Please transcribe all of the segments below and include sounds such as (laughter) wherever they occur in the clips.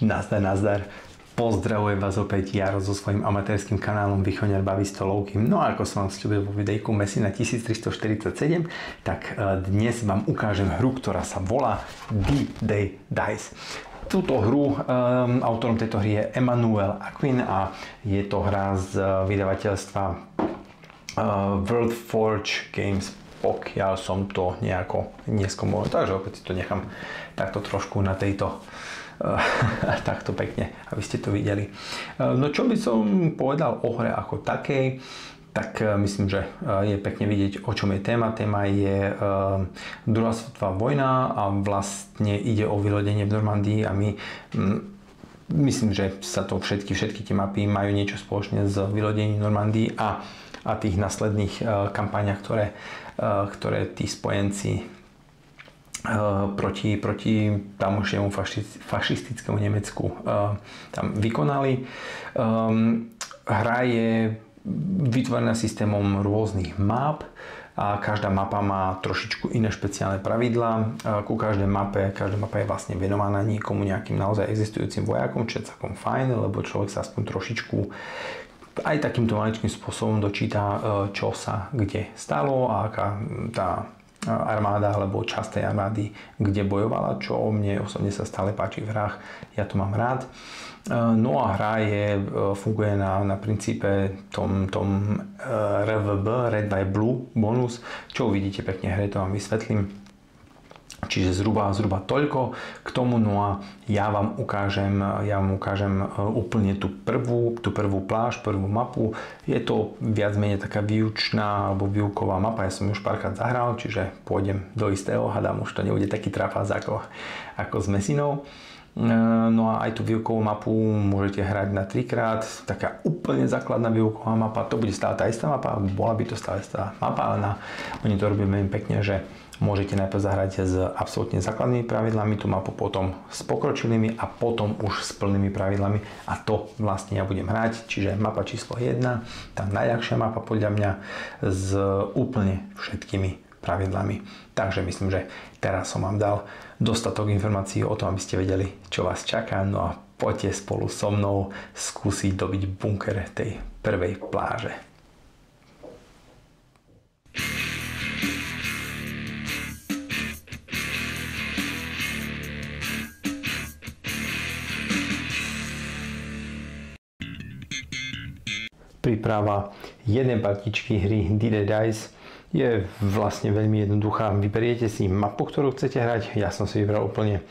Nazdar, nazdar. Pozdravujem vás opäť Jaro so svojím amatérským kanálom Vychoňar baví stolovky. No a ako som vám slúbil vo videjku Messina 1347, tak e, dnes vám ukážem hru, ktorá sa volá D-Day Dice. Túto hru, um, autorom tejto hry je Emmanuel Aquin a je to hra z vydavateľstva uh, World Forge Games pokiaľ som to nejako neskomoval. Takže opäť to nechám takto trošku na tejto (laughs) takto pekne, aby ste to videli. No čo by som povedal o hre ako takej, tak e, myslím, že je pekne vidieť, o čom je téma. Téma je druhá svetová vojna a vlastne ide o vylodenie v Normandii a my myslím, že sa to všetky, všetky tie mapy majú niečo spoločné s vylodením Normandii a, a tých následných kampaniach, ktoré, ktoré tí spojenci Eh, proti, proti tamošiemu fašistickému Nemecku eh, tam vykonali. Ehm, hra je vytvorená systémom rôznych map a každá mapa má trošičku iné špeciálne pravidlá. Eh, ku každej mape, každá mapa je vlastne venovaná niekomu nejakým naozaj existujúcim vojakom, čo je celkom fajn, lebo človek sa aspoň trošičku aj takýmto maličkým spôsobom dočíta, čo sa kde stalo a aká tá armáda alebo časť tej armády, kde bojovala, čo mne osobne sa stále páči v hrách, ja to mám rád. E, no a hra je, e, funguje na, na princípe tom, tom e, RVB, Red by Blue bonus, čo uvidíte pekne hre, to vám vysvetlím. Čiže zhruba, zhruba toľko k tomu, no a ja vám ukážem, ja vám ukážem e, úplne tú prvú, tú prvú pláž, prvú mapu. Je to viac menej taká výučná alebo výuková mapa, ja som už párkrát zahral, čiže pôjdem do istého, hadám, už to nebude taký trafás ako, ako s Mesinou. E, no a aj tú výukovú mapu môžete hrať na trikrát. Taká úplne základná výuková mapa, to bude stále tá istá mapa, bola by to stále tá mapa, ale na, oni to robíme pekne, že Môžete najprv zahrať s absolútne základnými pravidlami tú mapu, potom s pokročilými a potom už s plnými pravidlami a to vlastne ja budem hrať. Čiže mapa číslo 1, tá najľahšia mapa podľa mňa s úplne všetkými pravidlami. Takže myslím, že teraz som vám dal dostatok informácií o tom, aby ste vedeli, čo vás čaká. No a poďte spolu so mnou skúsiť dobiť bunker tej prvej pláže. Príprava jednej partičky hry Dide Dice je vlastne veľmi jednoduchá. Vyberiete si mapu, ktorú chcete hrať. Ja som si vybral úplne e,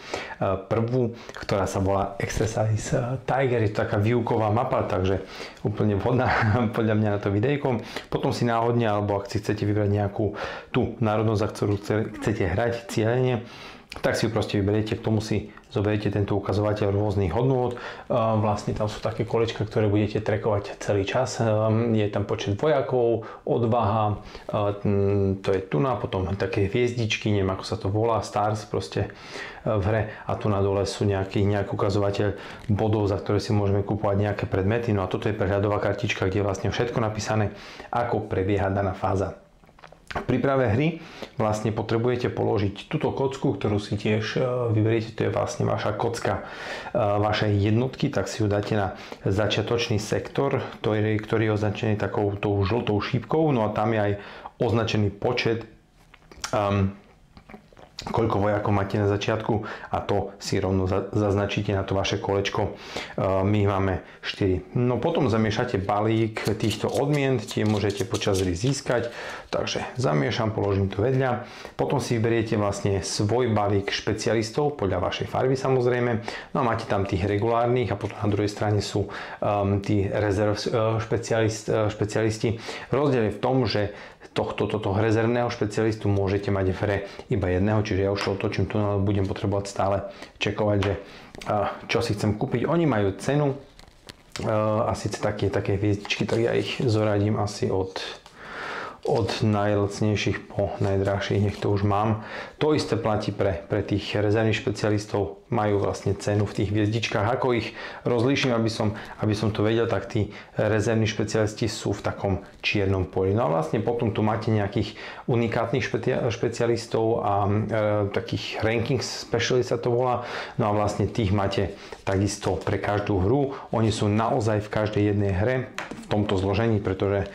prvú, ktorá sa volá Exercise Tiger. Je to taká výuková mapa, takže úplne vhodná (laughs) podľa mňa na to videjko. Potom si náhodne, alebo ak si chcete vybrať nejakú tú národnosť, za ktorú chcete hrať cieľenie, tak si ju proste vyberiete, k tomu si zoberiete tento ukazovateľ rôznych hodnôt. Vlastne tam sú také kolečka, ktoré budete trekovať celý čas. Je tam počet vojakov, odvaha, to je tu na, potom také hviezdičky, neviem ako sa to volá, stars proste v hre a tu na dole sú nejaký, nejaký ukazovateľ bodov, za ktoré si môžeme kúpovať nejaké predmety. No a toto je prehľadová kartička, kde je vlastne všetko napísané, ako prebieha daná fáza. V príprave hry vlastne potrebujete položiť túto kocku, ktorú si tiež e, vyberiete, to je vlastne vaša kocka e, vašej jednotky, tak si ju dáte na začiatočný sektor, ktorý, je označený takou tou žltou šípkou, no a tam je aj označený počet um, koľko vojakov máte na začiatku a to si rovno zaznačíte na to vaše kolečko. E, my máme 4. No potom zamiešate balík týchto odmien, tie môžete počas hry získať, takže zamiešam, položím to vedľa. Potom si vyberiete vlastne svoj balík špecialistov podľa vašej farby samozrejme. No a máte tam tých regulárnych a potom na druhej strane sú um, tí rezerv uh, špecialist, špecialisti. Rozdiel je v tom, že tohto, tohto rezervného špecialistu môžete mať v hre iba jedného, čiže ja už to otočím tu, ale budem potrebovať stále čekovať, že čo si chcem kúpiť. Oni majú cenu a síce také, také hviezdičky, tak ja ich zoradím asi od, od najlacnejších po najdrahších, nech to už mám. To isté platí pre, pre tých rezervných špecialistov, majú vlastne cenu v tých hviezdičkách. Ako ich rozlíšim, aby som, aby som to vedel, tak tí rezervní špecialisti sú v takom čiernom poli. No a vlastne potom tu máte nejakých unikátnych špecialistov a e, takých ranking specialist sa to volá. No a vlastne tých máte takisto pre každú hru. Oni sú naozaj v každej jednej hre v tomto zložení, pretože e,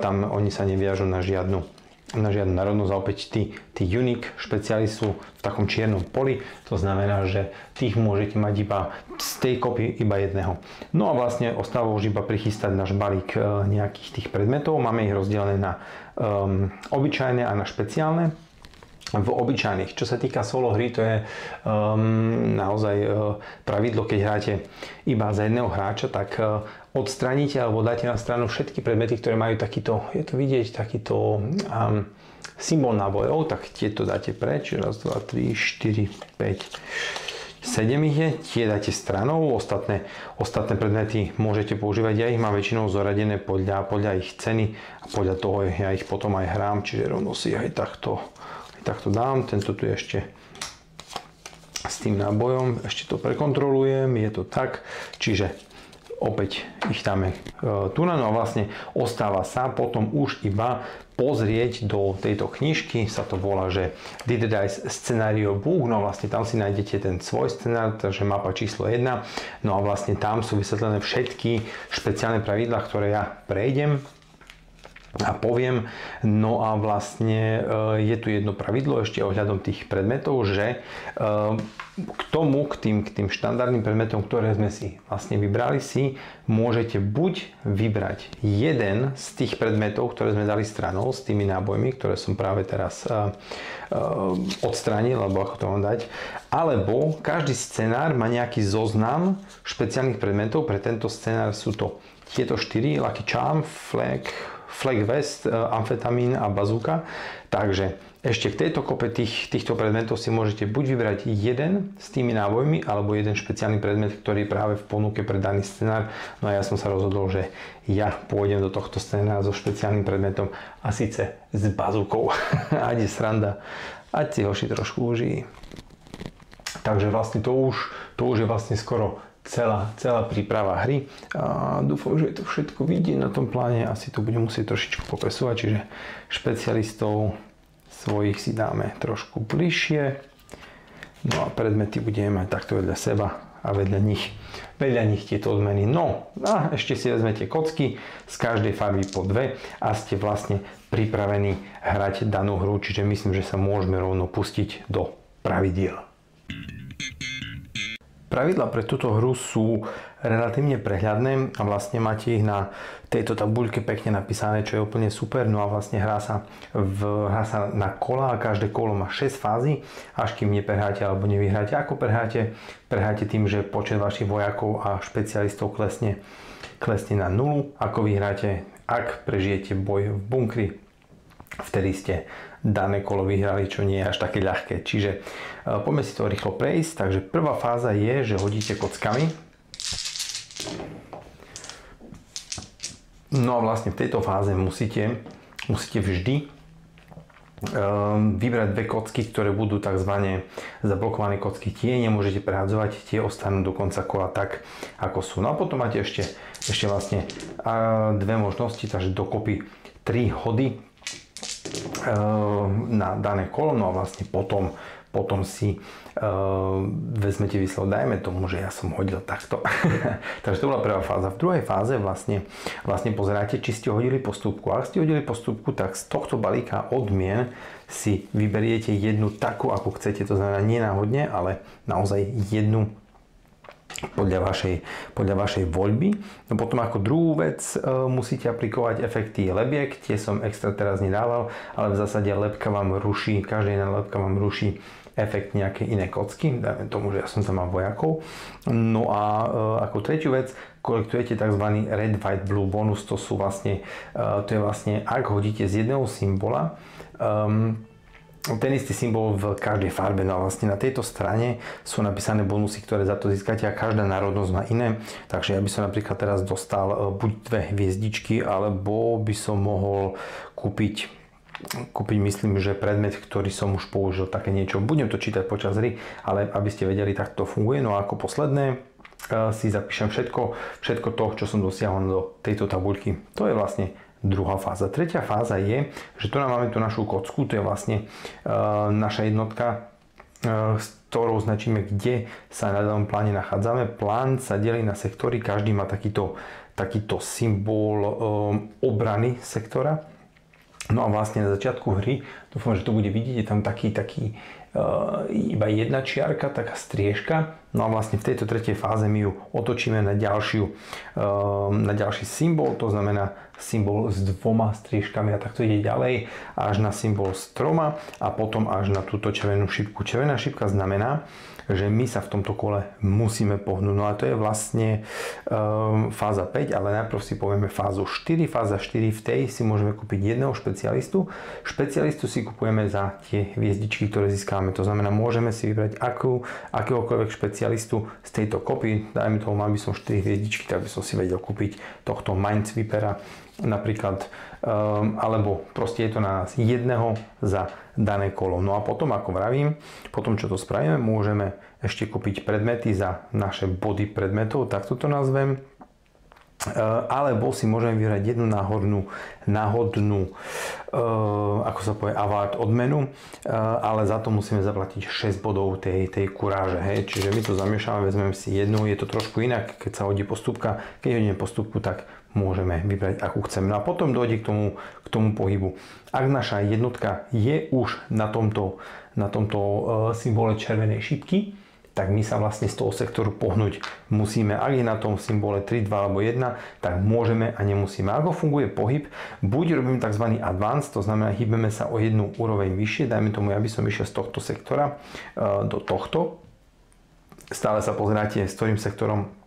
tam oni sa neviažú na žiadnu na žiadnu národnosť a opäť tí, tí unique špecialisti sú v takom čiernom poli, to znamená, že tých môžete mať iba z tej kopy iba jedného. No a vlastne ostáva už iba prichystať náš balík e, nejakých tých predmetov, máme ich rozdelené na um, obyčajné a na špeciálne v obyčajných. Čo sa týka solo hry, to je um, naozaj uh, pravidlo, keď hráte iba za jedného hráča, tak uh, odstraníte alebo dáte na stranu všetky predmety, ktoré majú takýto, je to vidieť, takýto um, symbol nábojov, tak tieto dáte preč. Raz, dva, tri, štyri, 5, 7 ich je, tie dáte stranou, ostatné, ostatné predmety môžete používať, ja ich mám väčšinou zoradené podľa, podľa ich ceny a podľa toho ja ich potom aj hrám, čiže rovno si aj takto takto dám, tento tu je ešte s tým nábojom, ešte to prekontrolujem, je to tak, čiže opäť ich dáme e, tu no a vlastne ostáva sa potom už iba pozrieť do tejto knižky, sa to volá, že Did Dice Scenario Book, no vlastne tam si nájdete ten svoj scenár, takže mapa číslo 1, no a vlastne tam sú vysvetlené všetky špeciálne pravidlá, ktoré ja prejdem a poviem. No a vlastne e, je tu jedno pravidlo ešte ohľadom tých predmetov, že e, k tomu, k tým, k tým štandardným predmetom, ktoré sme si vlastne vybrali si, môžete buď vybrať jeden z tých predmetov, ktoré sme dali stranou s tými nábojmi, ktoré som práve teraz uh, odstránil, alebo ako to mám dať, alebo každý scenár má nejaký zoznam špeciálnych predmetov, pre tento scenár sú to tieto štyri, Lucky Charm, Flag, Flag Vest, e, amfetamín a bazúka. Takže ešte k tejto kope tých, týchto predmetov si môžete buď vybrať jeden s tými nábojmi, alebo jeden špeciálny predmet, ktorý je práve v ponuke pre daný scenár. No a ja som sa rozhodol, že ja pôjdem do tohto scenára so špeciálnym predmetom a síce s bazúkou. Ať (laughs) je sranda, ať si hoši trošku užijí. Takže vlastne to už, to už je vlastne skoro celá, celá príprava hry a dúfam, že to všetko vidí na tom pláne, asi to budem musieť trošičku popresovať, čiže špecialistov svojich si dáme trošku bližšie no a predmety budeme mať takto vedľa seba a vedľa nich, vedľa nich tieto odmeny. No a ešte si vezmete kocky z každej farby po dve a ste vlastne pripravení hrať danú hru, čiže myslím, že sa môžeme rovno pustiť do pravidiel. Pravidla pre túto hru sú relatívne prehľadné a vlastne máte ich na tejto tabuľke pekne napísané, čo je úplne super. No a vlastne hrá sa, v, hrá sa na kola a každé kolo má 6 fází, až kým neprehráte alebo nevyhráte. Ako prehráte? Prehráte tým, že počet vašich vojakov a špecialistov klesne, klesne na nulu. Ako vyhráte? Ak prežijete boj v bunkri, vtedy ste dané kolo vyhrali, čo nie je až také ľahké. Čiže e, poďme si to rýchlo prejsť. Takže prvá fáza je, že hodíte kockami. No a vlastne v tejto fáze musíte, musíte vždy e, vybrať dve kocky, ktoré budú tzv. zablokované kocky. Tie nemôžete prehádzovať, tie ostanú do konca kola tak, ako sú. No a potom máte ešte, ešte vlastne dve možnosti, takže dokopy tri hody na dané kolo, no a vlastne potom, potom si uh, vezmete výsledok, dajme tomu, že ja som hodil takto. (laughs) Takže to bola prvá fáza. V druhej fáze vlastne, vlastne pozeráte, či ste hodili postupku. Ak ste hodili postupku, tak z tohto balíka odmien si vyberiete jednu takú, ako chcete, to znamená nie náhodne, ale naozaj jednu podľa vašej, podľa vašej voľby. No potom ako druhú vec e, musíte aplikovať efekty lebiek, tie som extra teraz nedával, ale v zásade lepka vám ruší, každá iná lepka vám ruší efekt nejaké iné kocky, dajme tomu, že ja som tam mal vojakov. No a e, ako tretiu vec, kolektujete tzv. red, white, blue bonus, to sú vlastne, e, to je vlastne, ak hodíte z jedného symbola, um, ten istý symbol v každej farbe. No a vlastne na tejto strane sú napísané bonusy, ktoré za to získate a každá národnosť má iné. Takže ja by som napríklad teraz dostal e, buď dve hviezdičky, alebo by som mohol kúpiť kúpiť myslím, že predmet, ktorý som už použil, také niečo. Budem to čítať počas hry, ale aby ste vedeli, tak to funguje. No a ako posledné e, si zapíšem všetko, všetko to, čo som dosiahol do tejto tabuľky. To je vlastne druhá fáza. Tretia fáza je, že tu máme tú našu kocku, to je vlastne uh, naša jednotka, uh, s ktorou značíme, kde sa na danom pláne nachádzame. Plán sa delí na sektory, každý má takýto, takýto symbol um, obrany sektora. No a vlastne na začiatku hry, dúfam, že to bude vidieť, je tam taký, taký iba jedna čiarka, taká striežka. No a vlastne v tejto tretej fáze my ju otočíme na, ďalšiu, uh, na ďalší symbol, to znamená symbol s dvoma striežkami a takto ide ďalej až na symbol s troma a potom až na túto červenú šipku. Červená šipka znamená, že my sa v tomto kole musíme pohnúť. No a to je vlastne um, fáza 5, ale najprv si povieme fázu 4. Fáza 4, v tej si môžeme kúpiť jedného špecialistu. Špecialistu si kupujeme za tie hviezdičky, ktoré získame. To znamená, môžeme si vybrať akú, akéhokoľvek špecialistu z tejto kopy. Dajme tomu, mal by som 4 hviezdičky, tak by som si vedel kúpiť tohto Minesweepera napríklad, um, alebo proste je to na nás jedného za dané kolo. No a potom, ako vravím, potom čo to spravíme, môžeme ešte kúpiť predmety za naše body predmetov, takto to nazvem, uh, alebo si môžeme vyhrať jednu náhodnú, náhodnú uh, ako sa povie, avart odmenu, uh, ale za to musíme zaplatiť 6 bodov tej, tej kuráže. Hej. Čiže my to zamiešame, vezmeme si jednu, je to trošku inak, keď sa hodí postupka. Keď hodíme postupku, tak môžeme vybrať, akú chceme. No a potom dojde k tomu, k tomu pohybu. Ak naša jednotka je už na tomto, na tomto uh, symbole červenej šipky, tak my sa vlastne z toho sektoru pohnúť musíme. Ak je na tom symbole 3, 2 alebo 1, tak môžeme a nemusíme. Ako funguje pohyb? Buď robíme tzv. advance, to znamená hýbeme sa o jednu úroveň vyššie, dajme tomu, ja by som išiel z tohto sektora uh, do tohto. Stále sa pozeráte, s ktorým sektorom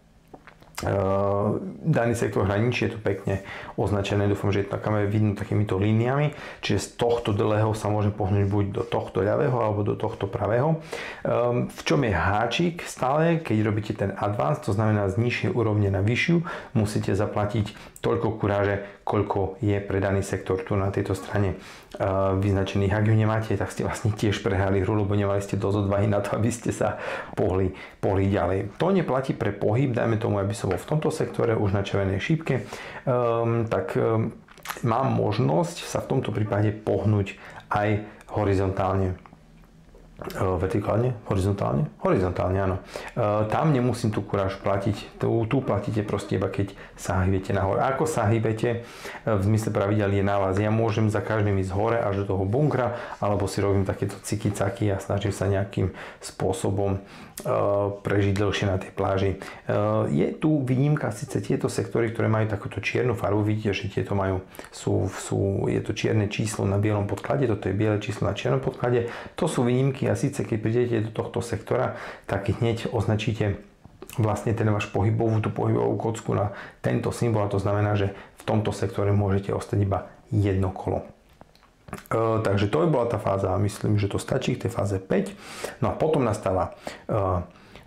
daný sektor hraničí je tu pekne označené, dúfam, že je to taká vidno takýmito líniami, čiže z tohto dlhého sa môže pohnúť buď do tohto ľavého alebo do tohto pravého. Ehm, v čom je háčik stále, keď robíte ten advance, to znamená z nižšej úrovne na vyššiu, musíte zaplatiť toľko kuráže, koľko je pre daný sektor tu na tejto strane ehm, vyznačený. Ak ju nemáte, tak ste vlastne tiež prehrali hru, lebo nemali ste dosť odvahy na to, aby ste sa pohli, pohli ďalej. To neplatí pre pohyb, dajme tomu, aby som bol v tomto sektore už na červenej šípke, um, tak um, mám možnosť sa v tomto prípade pohnúť aj horizontálne. Vertikálne? Horizontálne? Horizontálne, áno. Uh, tam nemusím tú kuráž platiť. Tu, tu platíte proste iba keď sa hýbete nahor. Ako sa hýbete, uh, v zmysle pravidel je na vás. Ja môžem za každým ísť hore až do toho bunkra, alebo si robím takéto ciky-caky a snažím sa nejakým spôsobom prežiť dlhšie na tej pláži. Eh, je tu výnimka, síce tieto sektory, ktoré majú takúto čiernu farbu, vidíte, že tieto majú, sú, sú, je to čierne číslo na bielom podklade, toto je biele číslo na čiernom podklade. To sú výnimky a síce keď prídete do tohto sektora, tak hneď označíte vlastne ten váš pohybovú, tú pohybovú kocku na tento symbol a to znamená, že v tomto sektore môžete ostať iba jedno kolo. Takže to by bola tá fáza, myslím, že to stačí k tej fáze 5. No a potom nastáva,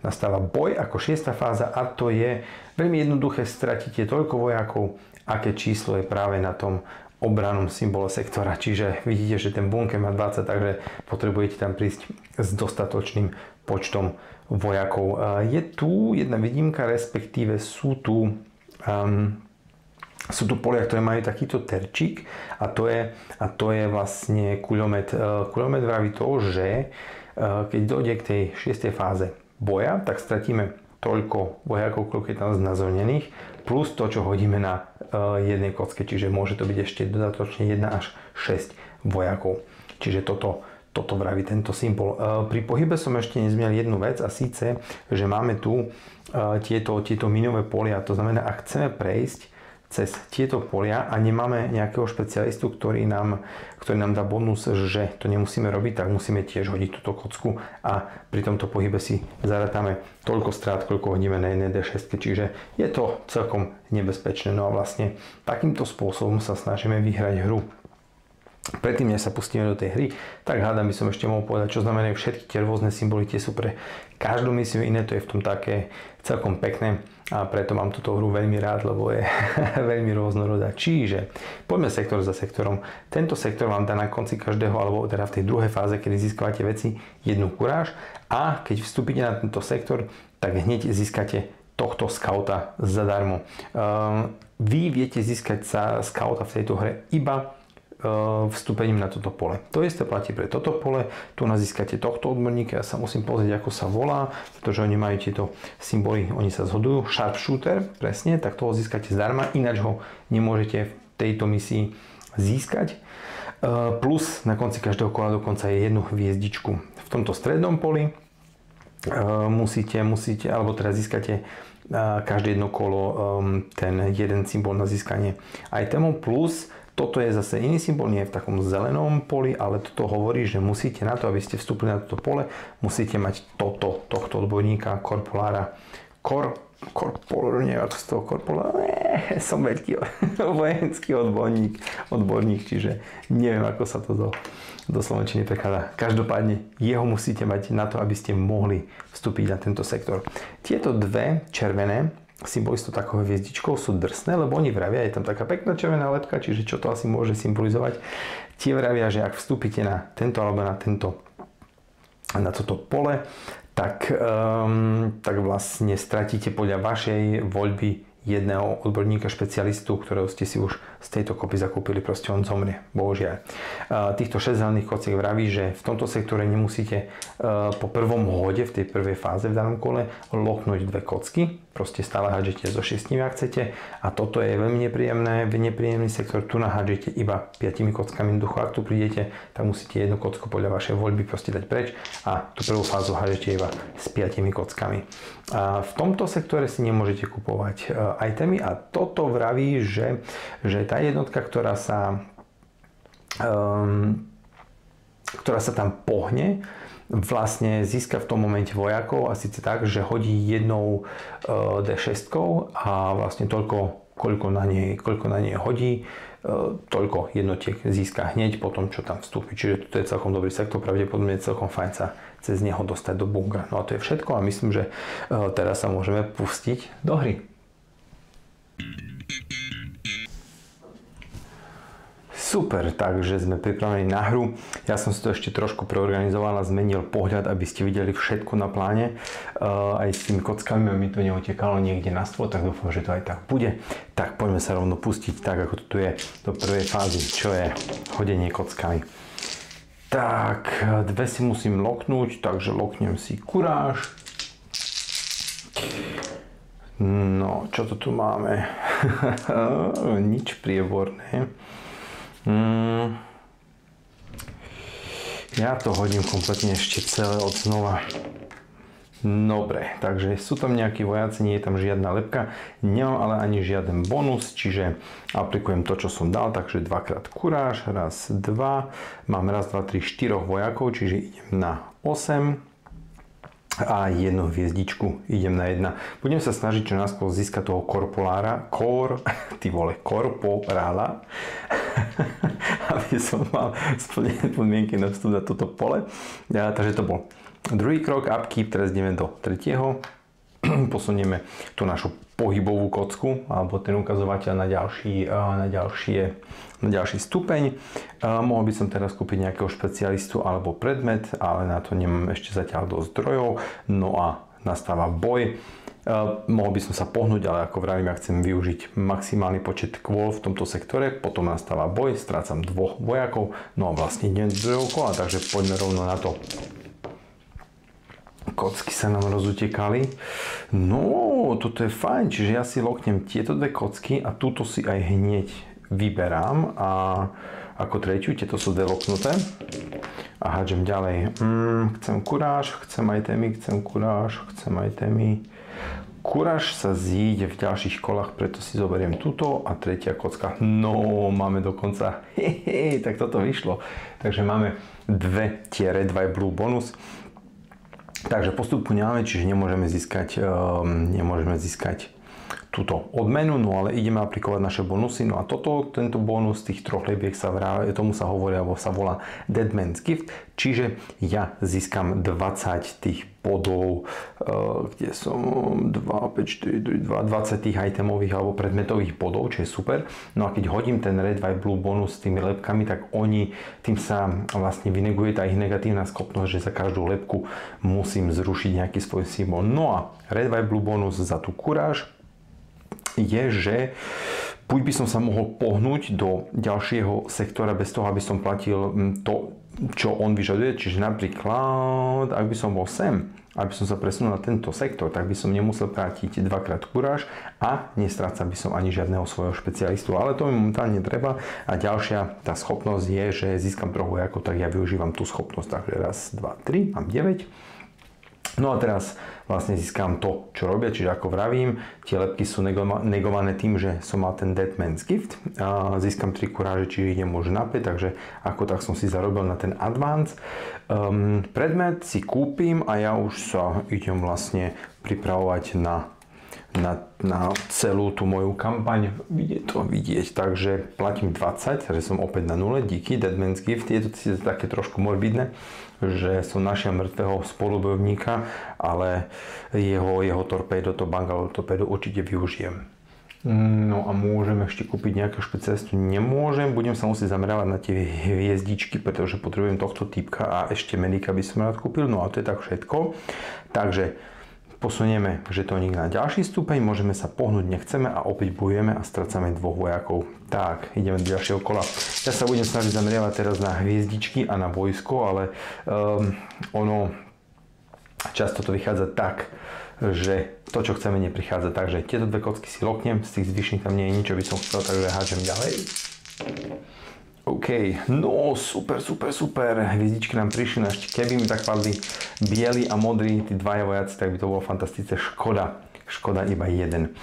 nastáva boj ako šiesta fáza a to je veľmi jednoduché, stratíte toľko vojakov, aké číslo je práve na tom obranom symbole sektora. Čiže vidíte, že ten bunker má 20, takže potrebujete tam prísť s dostatočným počtom vojakov. Je tu jedna vidímka, respektíve sú tu um, sú tu polia, ktoré majú takýto terčík a to je, a to je vlastne kuľomet. E, kuľomet vraví to, že e, keď dojde k tej šiestej fáze boja, tak stratíme toľko vojakov, koľko je tam znazornených, plus to, čo hodíme na e, jednej kocke, čiže môže to byť ešte dodatočne 1 až 6 vojakov. Čiže toto, toto vraví tento symbol. Pri pohybe som ešte nezmiel jednu vec a síce, že máme tu tieto, tieto minové polia, to znamená, ak chceme prejsť cez tieto polia a nemáme nejakého špecialistu, ktorý nám, ktorý nám dá bonus, že to nemusíme robiť, tak musíme tiež hodiť túto kocku a pri tomto pohybe si zaratáme toľko strát, koľko hodíme na jednej D6, čiže je to celkom nebezpečné. No a vlastne takýmto spôsobom sa snažíme vyhrať hru Predtým, než sa pustíme do tej hry, tak hádam by som ešte mohol povedať, čo znamenajú všetky tie rôzne symboly, tie sú pre každú misiu iné, to je v tom také celkom pekné a preto mám túto hru veľmi rád, lebo je (laughs) veľmi rôznorodá. Čiže poďme sektor za sektorom. Tento sektor vám dá na konci každého, alebo teda v tej druhej fáze, kedy získavate veci, jednu kuráž a keď vstúpite na tento sektor, tak hneď získate tohto skauta zadarmo. Ehm, vy viete získať sa skauta v tejto hre iba vstúpením na toto pole. To isté platí pre toto pole. Tu na získate tohto odborníka. Ja sa musím pozrieť, ako sa volá, pretože oni majú tieto symboly, oni sa zhodujú. Sharpshooter, presne, tak toho získate zdarma, ináč ho nemôžete v tejto misii získať. E, plus na konci každého kola dokonca je jednu hviezdičku. V tomto strednom poli e, musíte, musíte, alebo teda získate každé jedno kolo ten jeden symbol na získanie itemov plus toto je zase iný symbol, nie je v takom zelenom poli, ale toto hovorí, že musíte na to, aby ste vstúpili na toto pole, musíte mať toto, tohto odbojníka, korpolára. Kor, korpor, neviem z toho korpolára, nie, som veľký (laughs) vojenský odborník, odborník, čiže neviem ako sa to do, do Slovenčiny prekladá. Každopádne jeho musíte mať na to, aby ste mohli vstúpiť na tento sektor. Tieto dve červené symboly s takou hviezdičkou sú drsné, lebo oni vravia, je tam taká pekná červená lepka, čiže čo to asi môže symbolizovať. Tie vravia, že ak vstúpite na tento alebo na tento na toto pole, tak, um, tak vlastne stratíte podľa vašej voľby jedného odborníka, špecialistu, ktorého ste si už z tejto kopy zakúpili, proste on zomrie, bohužiaľ. Týchto 6 zelených kociek vraví, že v tomto sektore nemusíte po prvom hode, v tej prvej fáze v danom kole, loknúť dve kocky, proste stále hádžete so 6 ak chcete. A toto je veľmi nepríjemné, nepríjemný sektor, tu nahádžete iba 5 kockami, jednoducho. Ak tu prídete, tak musíte jednu kocku podľa vašej voľby proste dať preč a tú prvú fázu hádžete iba s 5 kockami. A v tomto sektore si nemôžete kupovať e, itemy a toto vraví, že, že tá jednotka, ktorá sa um, ktorá sa tam pohne, vlastne získa v tom momente vojakov a síce tak, že hodí jednou e, D6 a vlastne toľko, koľko na nej, koľko na nej hodí, e, toľko jednotiek získa hneď po tom, čo tam vstúpi. Čiže toto je celkom dobrý sektor, pravdepodobne je celkom fajn sa cez neho dostať do bunga. No a to je všetko a myslím, že e, teraz sa môžeme pustiť do hry. Super, takže sme pripravení na hru. Ja som si to ešte trošku preorganizoval a zmenil pohľad, aby ste videli všetko na pláne. Uh, aj s tými kockami, mi to neutekalo niekde na stôl, tak dúfam, že to aj tak bude. Tak poďme sa rovno pustiť tak, ako to tu je do prvej fázy, čo je hodenie kockami. Tak, dve si musím loknúť, takže loknem si kuráž. No, čo to tu máme? (laughs) Nič prieborné. Mm. Ja to hodím kompletne ešte celé od znova. Dobre, takže sú tam nejakí vojaci, nie je tam žiadna lepka, nemám ale ani žiaden bonus, čiže aplikujem to, čo som dal, takže dvakrát kuráž, raz, dva, mám raz, dva, tri, štyroch vojakov, čiže idem na 8, a jednu hviezdičku, idem na jedna. Budem sa snažiť čo najskôr získať toho korpolára, kor, (laughs) ty vole, korporála, (laughs) aby som mal splnené podmienky na vstup na toto pole. Ja, takže to bol druhý krok, upkeep, teraz ideme do tretieho. (clears throat) Posunieme tú našu pohybovú kocku alebo ten ukazovateľ na ďalší, na ďalšie, na ďalší stupeň. Mohol by som teraz kúpiť nejakého špecialistu alebo predmet, ale na to nemám ešte zatiaľ dosť zdrojov. No a nastáva boj. Mohol by som sa pohnúť, ale ako vravím, ja chcem využiť maximálny počet kvôl v tomto sektore, potom nastáva boj, strácam dvoch vojakov, no a vlastne idem z druhého kola, takže poďme rovno na to kocky sa nám rozutekali. No, toto je fajn, čiže ja si loknem tieto dve kocky a túto si aj hneď vyberám a ako tretiu, tieto sú dve loknuté a hádžem ďalej. Mm, chcem kuráž, chcem aj témy, chcem kuráž, chcem aj témy. Kuráž sa zíde v ďalších kolách, preto si zoberiem túto a tretia kocka. No, máme dokonca, (laughs) hehe, tak toto vyšlo. Takže máme dve tie red, dva blue bonus. Takže postupku nemáme, čiže nemôžeme získať, um, nemôžeme získať túto odmenu, no ale ideme aplikovať naše bonusy. No a toto, tento bonus tých troch lebiek sa vrá, tomu sa hovorí, alebo sa volá Dead Man's Gift, čiže ja získam 20 tých bodov, eh, kde som 2, 5, 4, 2, 20 tých itemových alebo predmetových bodov, čo je super. No a keď hodím ten Red, White, Blue bonus s tými lepkami, tak oni, tým sa vlastne vyneguje tá ich negatívna schopnosť, že za každú lepku musím zrušiť nejaký svoj symbol. No a Red, White, Blue bonus za tú kuráž, je, že buď by som sa mohol pohnúť do ďalšieho sektora bez toho, aby som platil mm, to, čo on vyžaduje. Čiže napríklad, ak by som bol sem, aby som sa presunul na tento sektor, tak by som nemusel platiť dvakrát kuráž a nestrácal by som ani žiadneho svojho špecialistu. Ale to mi momentálne treba. A ďalšia tá schopnosť je, že získam trochu ako tak ja využívam tú schopnosť. Takže raz, dva, tri, mám 9. No a teraz vlastne získam to, čo robia, čiže ako vravím, tie lepky sú negované tým, že som mal ten Dead Man's Gift. Získam 3 kuráže, čiže idem už na 5, takže ako tak som si zarobil na ten Advance. Um, predmet si kúpim a ja už sa idem vlastne pripravovať na na, na celú tú moju kampaň. Vidieť to vidieť, takže platím 20, takže som opäť na nule, díky Deadman's Gift. Je to také trošku morbidné, že som našiel mŕtvého spolubojovníka, ale jeho, jeho torpédo, to Bangalore torpédo určite využijem. No a môžem ešte kúpiť nejaké špecialistu? Nemôžem, budem sa musieť zamerávať na tie hviezdičky, pretože potrebujem tohto typka a ešte medika by som rád kúpil, no a to je tak všetko. Takže posunieme žetónik na ďalší stupeň, môžeme sa pohnúť, nechceme a opäť bojujeme a strácame dvoch vojakov. Tak, ideme do ďalšieho kola. Ja sa budem snažiť zameriavať teraz na hviezdičky a na vojsko, ale um, ono často to vychádza tak, že to, čo chceme, neprichádza. Takže tieto dve kocky si loknem, z tých zvyšných tam nie je nič, čo by som chcel, takže hážem ďalej. OK, no super, super, super. Hviezdičky nám prišli, no ešte keby mi tak padli bieli a modrý, tí dvaja vojaci, tak by to bolo fantastické. Škoda, škoda iba jeden.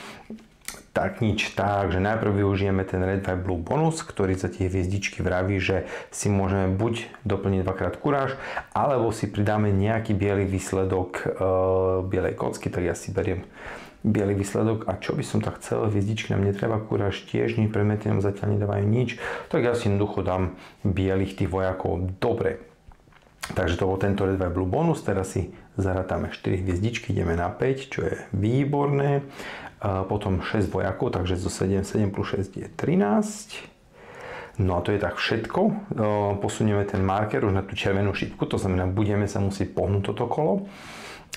Tak nič, tak, že najprv využijeme ten Red White Blue bonus, ktorý za tie hviezdičky vraví, že si môžeme buď doplniť dvakrát kuráž, alebo si pridáme nejaký biely výsledok e, bielej kocky, tak ja si beriem biely výsledok a čo by som tak chcel, hviezdičky nám netreba, kúraž tiež nič, predmety nám zatiaľ nedávajú nič, tak ja si jednoducho dám bielých tých vojakov. Dobre, takže to bol tento Red Blue bonus, teraz si zarátame 4 hviezdičky, ideme na 5, čo je výborné. Potom 6 vojakov, takže zo 7, 7 plus 6 je 13. No a to je tak všetko. Posunieme ten marker už na tú červenú šipku, to znamená, budeme sa musieť pohnúť toto kolo.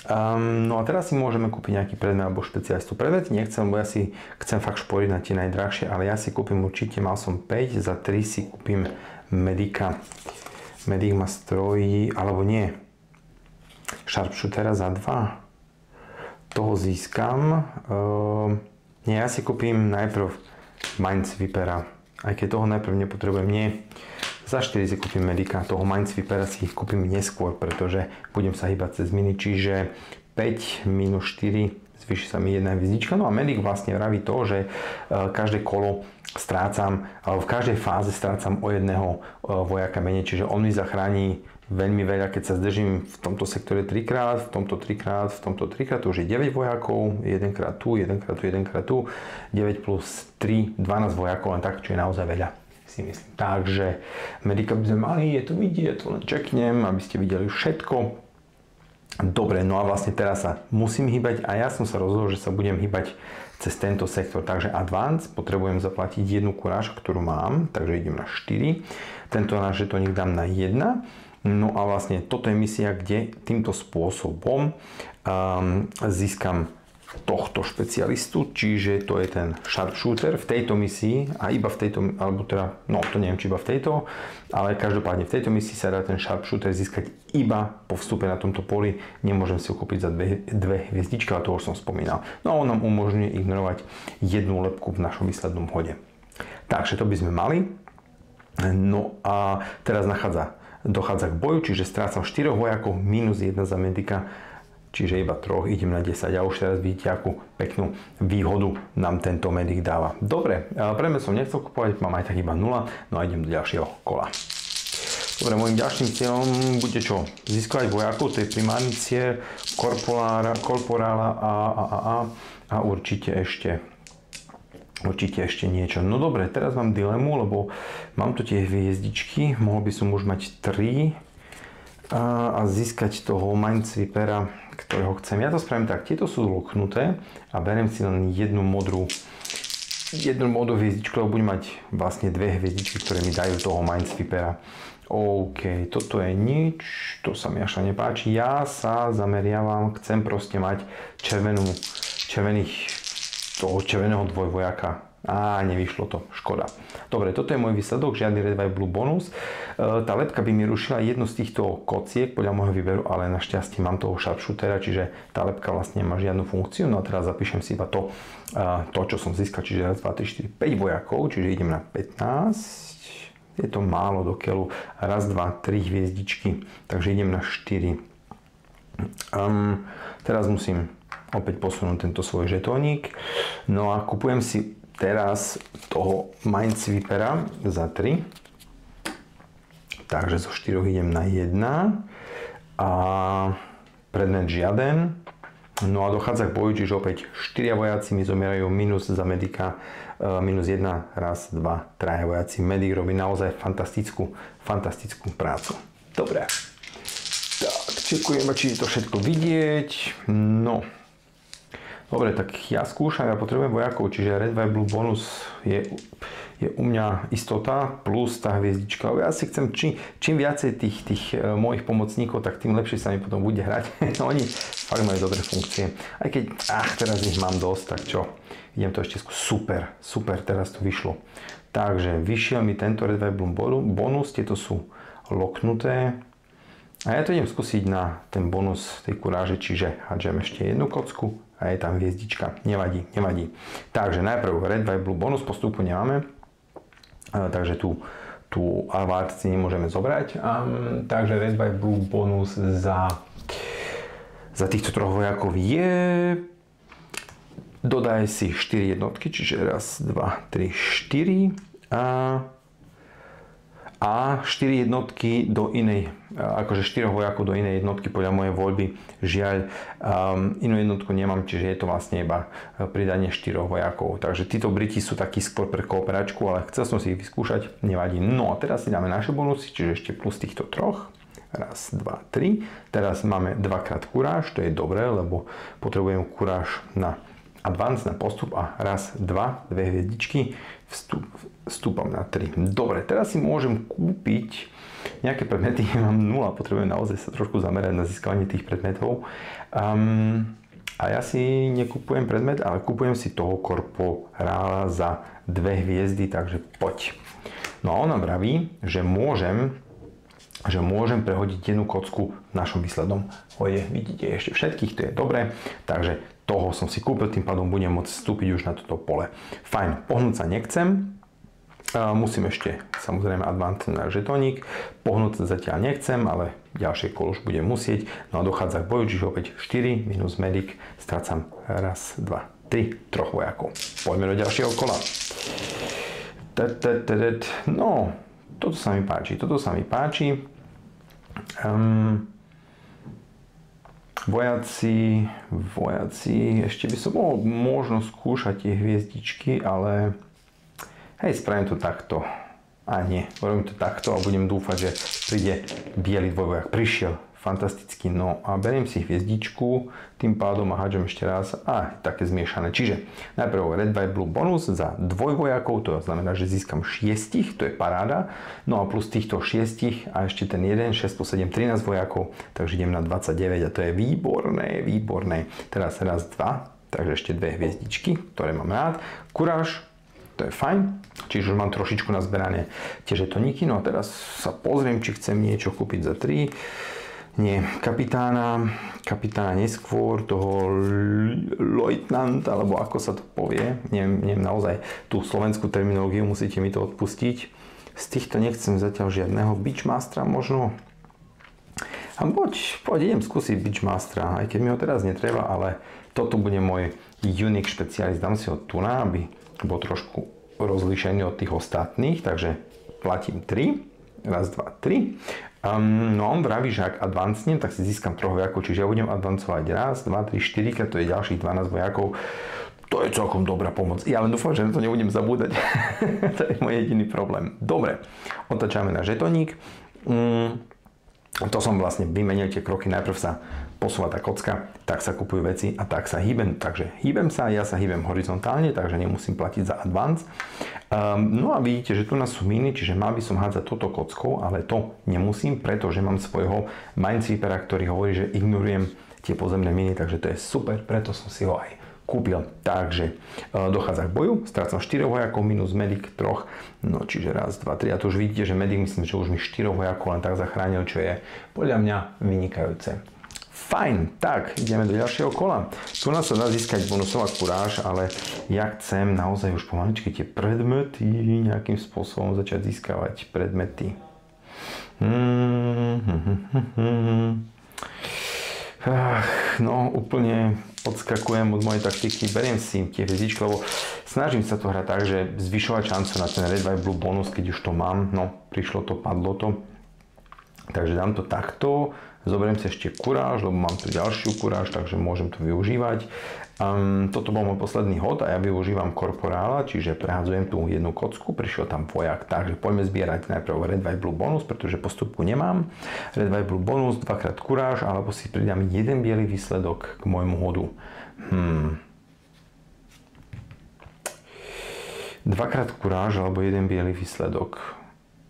Um, no a teraz si môžeme kúpiť nejaký predmet alebo špecialistu. Predmet nechcem, lebo ja si chcem fakt šporiť na tie najdrahšie, ale ja si kúpim určite, mal som 5, za 3 si kúpim Medika. Medic ma strojí, alebo nie. Sharpshootera za 2. Toho získam. Um, nie, ja si kúpim najprv Minesweepera. Aj keď toho najprv nepotrebujem. Nie. Za 4 si kúpim Medika, toho Minesweepera si kúpim neskôr, pretože budem sa hýbať cez mini, čiže 5 minus 4 zvyši sa mi jedna hviezdička. No a Medic vlastne vraví to, že e, každé kolo strácam, alebo v každej fáze strácam o jedného e, vojaka menej, čiže on mi zachráni veľmi veľa, keď sa zdržím v tomto sektore 3 krát, v tomto 3 krát, v tomto 3 krát, to už je 9 vojakov, 1 krát tu, 1 krát tu, 1 krát tu, 9 plus 3, 12 vojakov, len tak, čo je naozaj veľa si myslím. Takže medika by sme mali, je to vidieť, to len čeknem, aby ste videli všetko. Dobre, no a vlastne teraz sa musím hýbať a ja som sa rozhodol, že sa budem hýbať cez tento sektor. Takže advance potrebujem zaplatiť jednu kuráž, ktorú mám, takže idem na 4. Tento náš žetoník dám na 1. No a vlastne toto je misia, kde týmto spôsobom um, získam tohto špecialistu, čiže to je ten sharpshooter v tejto misii a iba v tejto, alebo teda, no to neviem či iba v tejto, ale každopádne v tejto misii sa dá ten sharpshooter získať iba po vstupe na tomto poli, nemôžem si ho kúpiť za dve, dve hviezdičky, ale to už som spomínal. No a on nám umožňuje ignorovať jednu lepku v našom výslednom hode. Takže to by sme mali. No a teraz nachádza, dochádza k boju, čiže strácam 4 vojakov minus 1 za medika čiže iba troch, idem na 10 a už teraz vidíte, akú peknú výhodu nám tento medic dáva. Dobre, preme som nechcel kupovať, mám aj tak iba 0, no a idem do ďalšieho kola. Dobre, môjim ďalším cieľom bude čo? Získať vojakov, to je primárny cieľ, korporála a, a, a, a, a určite ešte určite ešte niečo. No dobre, teraz mám dilemu, lebo mám tu tie hviezdičky, mohol by som už mať 3 a, a získať toho Minesweepera, ktorého chcem. Ja to spravím tak, tieto sú loknuté a beriem si len jednu modrú jednu modrú hviezdičku, lebo budem mať vlastne dve hviezdičky, ktoré mi dajú toho Minesweepera. OK, toto je nič, to sa mi až nepáči. Ja sa zameriavam, chcem proste mať červenú, červených, toho červeného dvojvojaka. Á, nevyšlo to, škoda. Dobre, toto je môj výsledok, žiadny Red Blue bonus. E, tá ledka by mi rušila jednu z týchto kociek podľa môjho výberu, ale našťastie mám toho sharpshootera, čiže tá lepka vlastne nemá žiadnu funkciu. No a teraz zapíšem si iba to, e, to čo som získal, čiže 1, 2, 3, 4, 5 vojakov, čiže idem na 15. Je to málo do keľu. Raz, dva, tri hviezdičky, takže idem na 4. Um, teraz musím opäť posunúť tento svoj žetónik. No a kupujem si teraz toho Minesweepera za 3. Takže zo 4 idem na 1. A predmet žiaden. No a dochádza k boju, čiže opäť 4 vojaci mi zomierajú minus za medika, e, minus 1, raz, 2, 3 vojaci. Medic robí naozaj fantastickú, fantastickú prácu. Dobre. Tak, čekujem, či je to všetko vidieť. No, Dobre, tak ja skúšam, ja potrebujem vojakov, čiže Red White Blue bonus je, je u mňa istota plus tá hviezdička. Ja si chcem, čím, čím viacej tých, tých e, mojich pomocníkov, tak tým lepšie sa mi potom bude hrať. (laughs) Oni fakt majú dobré funkcie. Aj keď, ach, teraz ich mám dosť, tak čo, idem to ešte skúsiť. Super, super, teraz to vyšlo. Takže vyšiel mi tento Red White Blue bonus, tieto sú loknuté. A ja to idem skúsiť na ten bonus tej kuráže, čiže hádžem ešte jednu kocku, a je tam hviezdička. Nevadí, nevadí. Takže najprv Red, White, Blue bonus postupu nemáme. Takže tu, tu Alvard si nemôžeme zobrať. Um, takže Red, Blue bonus za, za týchto troch vojakov je dodaj si 4 jednotky, čiže raz, 2, 3, 4 a a 4 jednotky do inej, akože 4 vojakov do inej jednotky podľa mojej voľby. Žiaľ, um, inú jednotku nemám, čiže je to vlastne iba pridanie 4 vojakov. Takže títo Briti sú takí skôr pre kooperačku, ale chcel som si ich vyskúšať, nevadí. No a teraz si dáme naše bonusy, čiže ešte plus týchto troch. Raz, dva, tri. Teraz máme dvakrát kuráž, to je dobré, lebo potrebujem kuráž na advance, na postup a raz, dva, dve hviezdičky vstup, vstupom na 3. Dobre, teraz si môžem kúpiť nejaké predmety, (laughs) mám 0, potrebujem naozaj sa trošku zamerať na získavanie tých predmetov. Um, a ja si nekupujem predmet, ale kupujem si toho korporála za dve hviezdy, takže poď. No a ona vraví, že môžem že môžem prehodiť jednu kocku našom výslednom hoje. Vidíte ešte všetkých, to je dobré. Takže toho som si kúpil, tým pádom budem môcť vstúpiť už na toto pole. Fajn, pohnúť sa nechcem, musím ešte samozrejme advant na žetónik, pohnúť sa zatiaľ nechcem, ale ďalšie kolo už budem musieť. No a dochádza k boju, čiže opäť 4 minus medic, strácam raz, dva, tri, troch vojakov. Poďme do ďalšieho kola. No, toto sa mi páči, toto sa mi páči. Um, Vojaci, vojaci, ešte by som mohol možno skúšať tie hviezdičky, ale hej, spravím to takto. A nie, robím to takto a budem dúfať, že príde biely dvojvojak. Prišiel, fantasticky. No a beriem si hviezdičku, tým pádom a hádžem ešte raz a také zmiešané. Čiže najprv Red, White, Blue bonus za dvojvojakov, to znamená, že získam 6, to je paráda. No a plus týchto 6 a ešte ten 1, 6 plus 7, 13 vojakov, takže idem na 29 a to je výborné, výborné. Teraz raz, dva, takže ešte dve hviezdičky, ktoré mám rád. Kuráž, to je fajn, čiže už mám trošičku nazberané tie žetoniky, no a teraz sa pozriem, či chcem niečo kúpiť za 3 nie, kapitána, kapitána neskôr, toho lojtnant, alebo ako sa to povie, neviem, neviem naozaj tú slovenskú terminológiu, musíte mi to odpustiť. Z týchto nechcem zatiaľ žiadneho Beachmastera možno. A poď, poď, idem skúsiť Beachmastera, aj keď mi ho teraz netreba, ale toto bude môj unique špecialist. Dám si ho tu na, aby bol trošku rozlíšený od tých ostatných, takže platím 3. Raz, dva, tri. Um, no on vraví, že ak advancnem, tak si získam troch vojakov, čiže ja budem advancovať raz, dva, tri, 4, to je ďalších 12 vojakov. To je celkom dobrá pomoc. Ja len dúfam, že na to nebudem zabúdať. (laughs) to je môj jediný problém. Dobre, otačame na žetoník. Mm, to som vlastne vymenil tie kroky. Najprv sa posúva tá kocka, tak sa kupujú veci a tak sa hýbem. Takže hýbem sa, ja sa hýbem horizontálne, takže nemusím platiť za advance. Um, no a vidíte, že tu nás sú miny, čiže mal by som hádzať toto kockou, ale to nemusím, pretože mám svojho Minesweepera, ktorý hovorí, že ignorujem tie pozemné miny, takže to je super, preto som si ho aj kúpil. Takže e, dochádza k boju, strácam 4 vojakov minus medic 3, no čiže raz, 2, 3 a tu už vidíte, že medic myslím, že už mi 4 vojakov len tak zachránil, čo je podľa mňa vynikajúce. Fajn, tak ideme do ďalšieho kola. Tu nás sa dá získať bonusová kuráž, ale ja chcem naozaj už pomaličky tie predmety nejakým spôsobom začať získavať predmety. Hmm, hmm, hmm, hmm. hmm. Ach, no úplne odskakujem od mojej taktiky, beriem si tie hviezdičky, lebo snažím sa to hrať tak, že zvyšovať šancu na ten Red White Blue bonus, keď už to mám, no prišlo to, padlo to. Takže dám to takto, zoberiem si ešte kuráž, lebo mám tu ďalšiu kuráž, takže môžem to využívať. Um, toto bol môj posledný hod a ja využívam korporála, čiže prehádzujem tu jednu kocku, prišiel tam vojak, takže poďme zbierať najprv Red White Blue bonus, pretože postupku nemám. Red White Blue bonus, dvakrát kuráž, alebo si pridám jeden biely výsledok k môjmu hodu. Hmm. Dvakrát kuráž alebo jeden biely výsledok.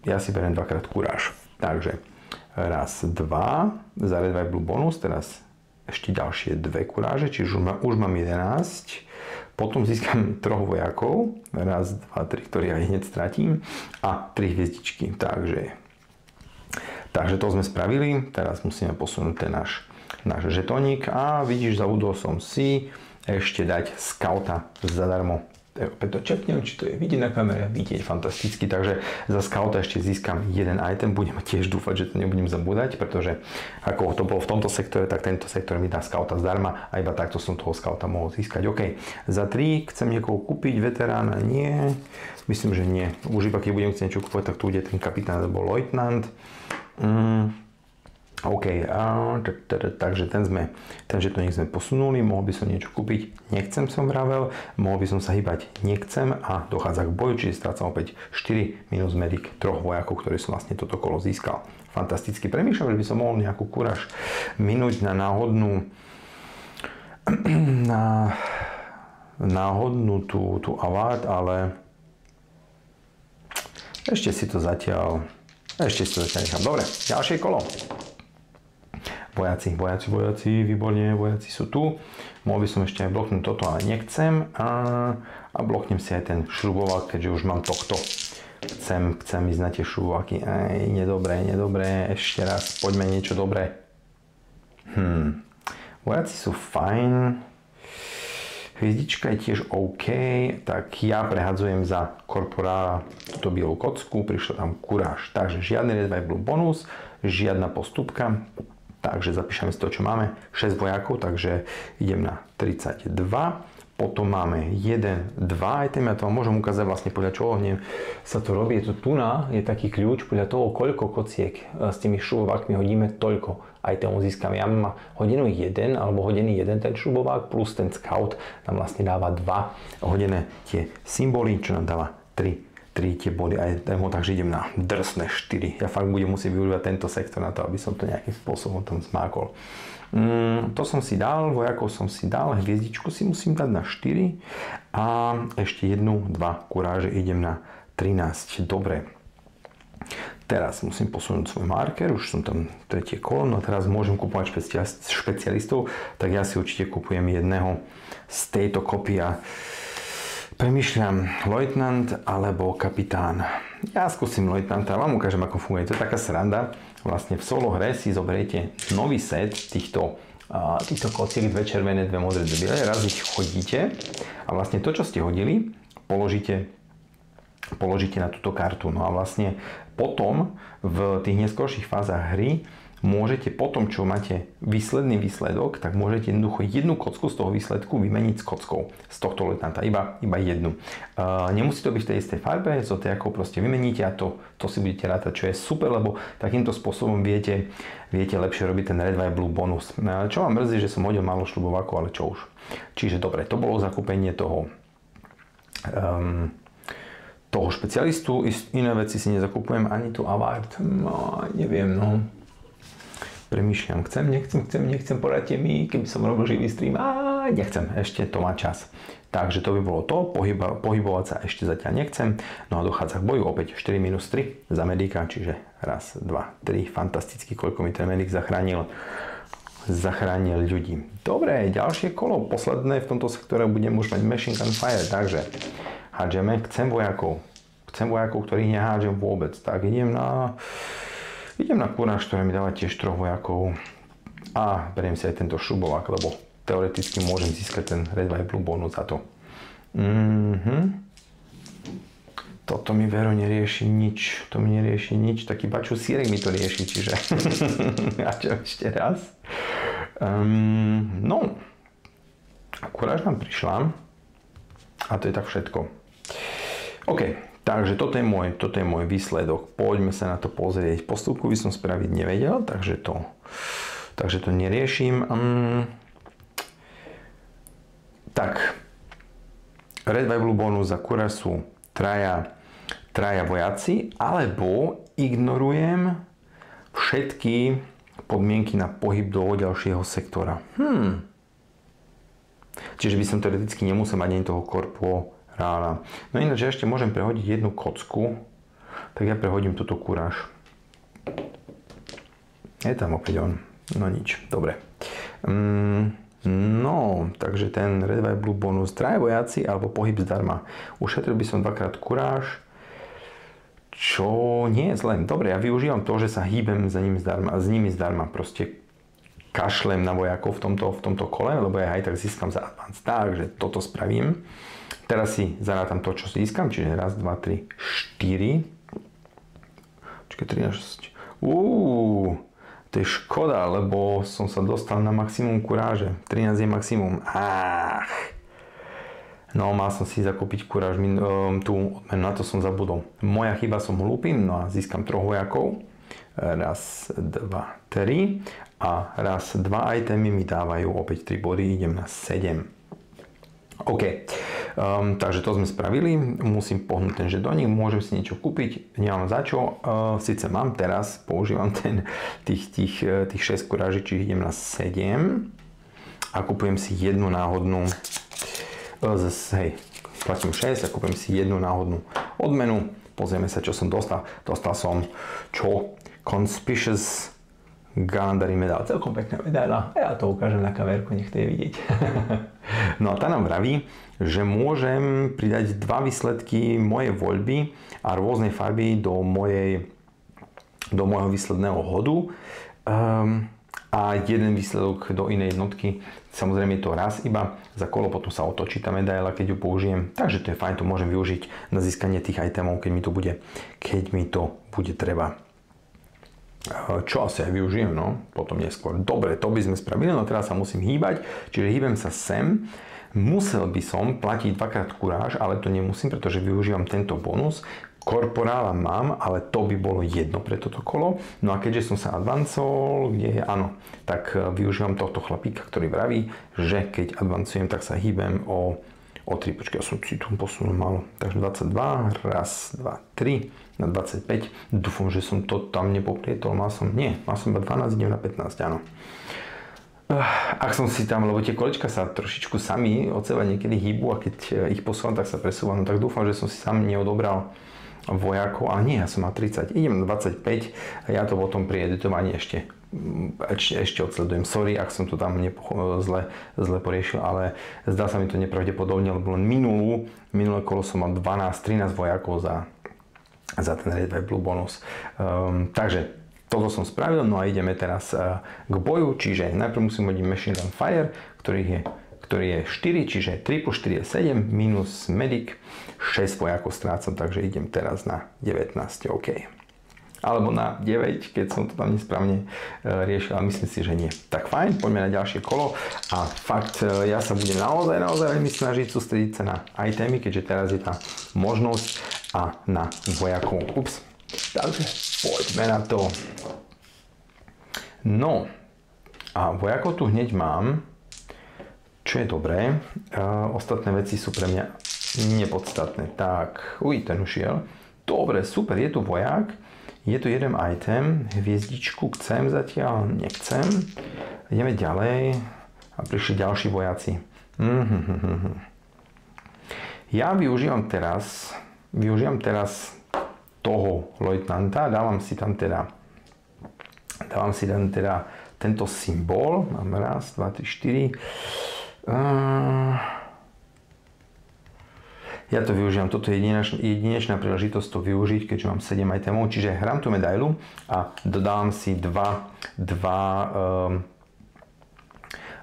Ja si beriem dvakrát kuráž. Takže raz, dva, za Blue bonus, teraz ešte ďalšie dve kuráže, čiže už, má, už mám 11. Potom získam (laughs) troch vojakov, raz, dva, tri, ktorých aj hneď stratím a tri hviezdičky. Takže, takže to sme spravili, teraz musíme posunúť ten náš, náš žetoník a vidíš, zaudol som si ešte dať skauta zadarmo opäť to či to je vidieť na kamere, vidieť fantasticky, takže za scouta ešte získam jeden item, budem tiež dúfať, že to nebudem zabúdať, pretože ako to bolo v tomto sektore, tak tento sektor mi dá scouta zdarma a iba takto som toho scouta mohol získať. OK, za 3 chcem niekoho kúpiť, veterána nie, myslím, že nie. Už iba keď budem chcieť niečo kúpať, tak tu bude ten kapitán alebo lieutenant. Mm OK, takže ten, sme, ten žetoník sme posunuli, mohol by som niečo kúpiť, nechcem som vravel, mohol by som sa hýbať, nechcem a dochádza k boju, čiže strácam opäť 4 minus medic troch vojakov, ktorí som vlastne toto kolo získal. Fantasticky premýšľam, že by som mohol nejakú kuraž minúť na náhodnú (clears throat) na náhodnú tú, tú avát, ale ešte si to zatiaľ ešte si to zatiaľ nechám. Dobre, ďalšie kolo. Vojaci, vojaci, vojaci, výborne, vojaci sú tu. Mohol by som ešte aj bloknúť toto, ale nechcem. A, a bloknem si aj ten šrubovák, keďže už mám tohto. Chcem, chcem ísť na tie šrubováky. Aj, nedobré, nedobré. Ešte raz, poďme niečo dobré. Hmm. Vojaci sú fajn. Hviezdička je tiež OK, tak ja prehadzujem za korporála túto bielú kocku, prišla tam kuráž. Takže žiadny red blue bonus, žiadna postupka, Takže zapíšeme si to, čo máme. 6 vojakov, takže idem na 32. Potom máme 1, 2 itemy, ja to môžem ukázať vlastne podľa čoho hneď sa to robí. Je to tuna, je taký kľúč, podľa toho, koľko kociek e, s tými šrubovakmi hodíme, toľko itemov získame. Ja mám hodinu 1 alebo hodiny 1 ten šrubovák plus ten scout nám vlastne dáva 2 hodené tie symboly, čo nám dáva 3 3 tie body aj demo, takže idem na drsné 4. Ja fakt budem musieť využívať tento sektor na to, aby som to nejakým spôsobom tam zmákol. Mm, to som si dal, vojakov som si dal, hviezdičku si musím dať na 4 a ešte jednu, dva kuráže idem na 13. Dobre. Teraz musím posunúť svoj marker, už som tam tretie kolo, no teraz môžem kúpovať špecialistov, tak ja si určite kupujem jedného z tejto kopia Premýšľam, lojtnant alebo kapitán. Ja skúsim lojtnanta vám ukážem, ako funguje. To je taká sranda. Vlastne v solo hre si zoberiete nový set týchto, týchto kociek, dve červené, dve modré, dve biele. Raz ich chodíte a vlastne to, čo ste hodili, položíte, položíte na túto kartu. No a vlastne potom v tých neskorších fázach hry môžete potom, čo máte výsledný výsledok, tak môžete jednoducho jednu kocku z toho výsledku vymeniť s kockou z tohto letanta, iba, iba jednu. Uh, nemusí to byť v tej istej farbe, so ako proste vymeníte a to, to si budete rátať, čo je super, lebo takýmto spôsobom viete, viete lepšie robiť ten red, white, blue bonus. Uh, čo vám mrzí, že som hodil málo šľubovákov, ale čo už. Čiže dobre, to bolo zakúpenie toho um, toho špecialistu, iné veci si nezakupujem, ani tu Avard, no, neviem, no. Premýšľam, chcem, nechcem, chcem, nechcem, poradte mi, keby som robil živý stream, a nechcem, ešte to má čas. Takže to by bolo to, Pohyba, pohybovať sa ešte zatiaľ nechcem. No a dochádza k boju, opäť 4 minus 3 za medika, čiže raz, 2, 3, fantasticky, koľko mi ten medik zachránil zachránil ľudí. Dobre, ďalšie kolo, posledné v tomto sektore budem už mať Machine Gun Fire, takže hádžeme, chcem vojakov. Chcem vojakov, ktorých nehádžem vôbec. Tak idem na, idem na kuráž, ktoré mi dáva tiež troch vojakov. A beriem si aj tento šubovák, lebo teoreticky môžem získať ten Red White Blue bonus za to. Mhm. Toto mi Vero nerieši nič. To mi nerieši nič. Taký baču sírek mi to rieši, čiže... (laughs) a čo ešte raz? Um, no. Kuráž nám prišla. A to je tak všetko. OK, takže toto je môj, toto je môj výsledok. Poďme sa na to pozrieť. Postupku by som spraviť nevedel, takže to, takže to neriešim. Um, tak, Red Blue bonus za kura sú traja, traja vojaci, alebo ignorujem všetky podmienky na pohyb do ďalšieho sektora. Hmm. Čiže by som teoreticky nemusel mať ani toho korpo rána. No ináč ešte môžem prehodiť jednu kocku, tak ja prehodím túto kuráž. Je tam opäť on. No nič, dobre. Mm, no, takže ten Red White Blue bonus, traje vojaci alebo pohyb zdarma. Ušetril by som dvakrát kuráž, čo nie je zlé. Dobre, ja využívam to, že sa hýbem za nimi zdarma, s nimi zdarma. Proste kašlem na vojakov v tomto, v tomto kole, lebo ja aj tak získam za advance. Takže toto spravím. Teraz si zarátam to, čo získam, čiže raz, dva, tri, štyri. Počkaj, 13. Uuu, to je škoda, lebo som sa dostal na maximum kuráže. 13 je maximum. Ach. No, mal som si zakúpiť kuráž, um, tú odmenu, na to som zabudol. Moja chyba som hlúpim, no a získam troch vojakov. Raz, dva, tri. A raz, dva itemy mi dávajú opäť 3 body, idem na 7. OK. Um, takže to sme spravili, musím pohnúť ten žetoník, môžem si niečo kúpiť, nemám za čo, uh, síce mám teraz, používam ten, tých, tých, e, tých 6 kurážičí, idem na 7 a kúpujem si jednu náhodnú, uh, hej, platím 6 a kúpujem si jednu náhodnú odmenu, pozrieme sa, čo som dostal, dostal som čo? Conspicuous Galandari medál, celkom pekná medaila. Ja to ukážem na kamerku, nech to je vidieť. (laughs) no a tá nám vraví, že môžem pridať dva výsledky mojej voľby a rôznej farby do mojej do môjho výsledného hodu um, a jeden výsledok do inej jednotky. Samozrejme je to raz iba za kolo, potom sa otočí tá medaila, keď ju použijem. Takže to je fajn, to môžem využiť na získanie tých itemov, keď mi to bude, keď mi to bude treba čo asi aj využijem, no, potom neskôr. Dobre, to by sme spravili, no teraz sa musím hýbať, čiže hýbem sa sem. Musel by som platiť dvakrát kuráž, ale to nemusím, pretože využívam tento bonus. Korporála mám, ale to by bolo jedno pre toto kolo. No a keďže som sa advancol, kde je áno, tak e, využívam tohto chlapíka, ktorý vraví, že keď advancujem, tak sa hýbem o o 3, počkaj, ja som si tu posunul malo. Takže 22, raz, 2, 3 na 25. Dúfam, že som to tam nepoprietol. Mal som, nie, mal som iba 12, idem na 15, áno. Ak som si tam, lebo tie kolečka sa trošičku sami od seba niekedy hýbu a keď eh, ich posúvam, tak sa presúvam. No tak dúfam, že som si sám neodobral vojakov, ale nie, ja som mal 30, idem na 25 a ja to potom pri editovaní ešte ešte, ešte odsledujem. Sorry, ak som to tam nepo, zle, zle poriešil, ale zdá sa mi to nepravdepodobne, lebo len minulú, minulé kolo som mal 12-13 vojakov za, za ten Red Blue bonus. Um, takže toto som spravil, no a ideme teraz uh, k boju, čiže najprv musím hodiť Machine Gun Fire, ktorý je ktorý je 4, čiže 3 plus 4 je 7, minus Medic, 6 vojakov strácam, takže idem teraz na 19, OK. Alebo na 9, keď som to tam nesprávne e, riešil, ale myslím si, že nie. Tak fajn, poďme na ďalšie kolo a fakt e, ja sa budem naozaj, naozaj veľmi snažiť sústrediť sa na itemy, keďže teraz je tá možnosť a na vojakov. Ups. Takže poďme na to. No a vojakov tu hneď mám, čo je dobré. E, ostatné veci sú pre mňa nepodstatné. Tak, uj, ten ušiel. Dobre, super, je tu vojak. Je tu jeden item, hviezdičku chcem zatiaľ, nechcem. Ideme ďalej a prišli ďalší vojaci. Mm-hmm. Ja využívam teraz, využívam teraz toho lojtnanta, dávam si tam teda dávam si tam teda tento symbol, mám raz, dva, tri, štyri. Uh, ja to využívam, toto je jedinečná, jedinečná príležitosť to využiť, keďže mám 7 itemov, čiže hrám tú medailu a dodávam si dva, dva, um,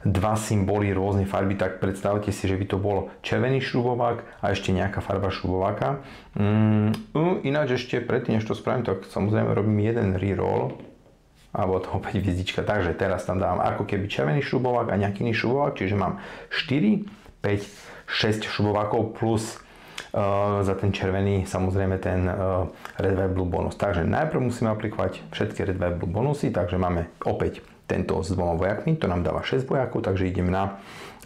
dva symboly rôznej farby, tak predstavte si, že by to bol červený šrubovák a ešte nejaká farba šrubováka. Mm, ináč ešte predtým, než to spravím, tak samozrejme robím jeden reroll, alebo to opäť hviezdička, takže teraz tam dávam ako keby červený šrubovák a nejaký iný šrubovák, čiže mám 4, 5, 6 šrubovákov plus za ten červený samozrejme ten eh, Red Blue bonus. Takže najprv musíme aplikovať všetky Red Blue bonusy, takže máme opäť tento s dvoma vojakmi, to nám dáva 6 vojakov, takže idem na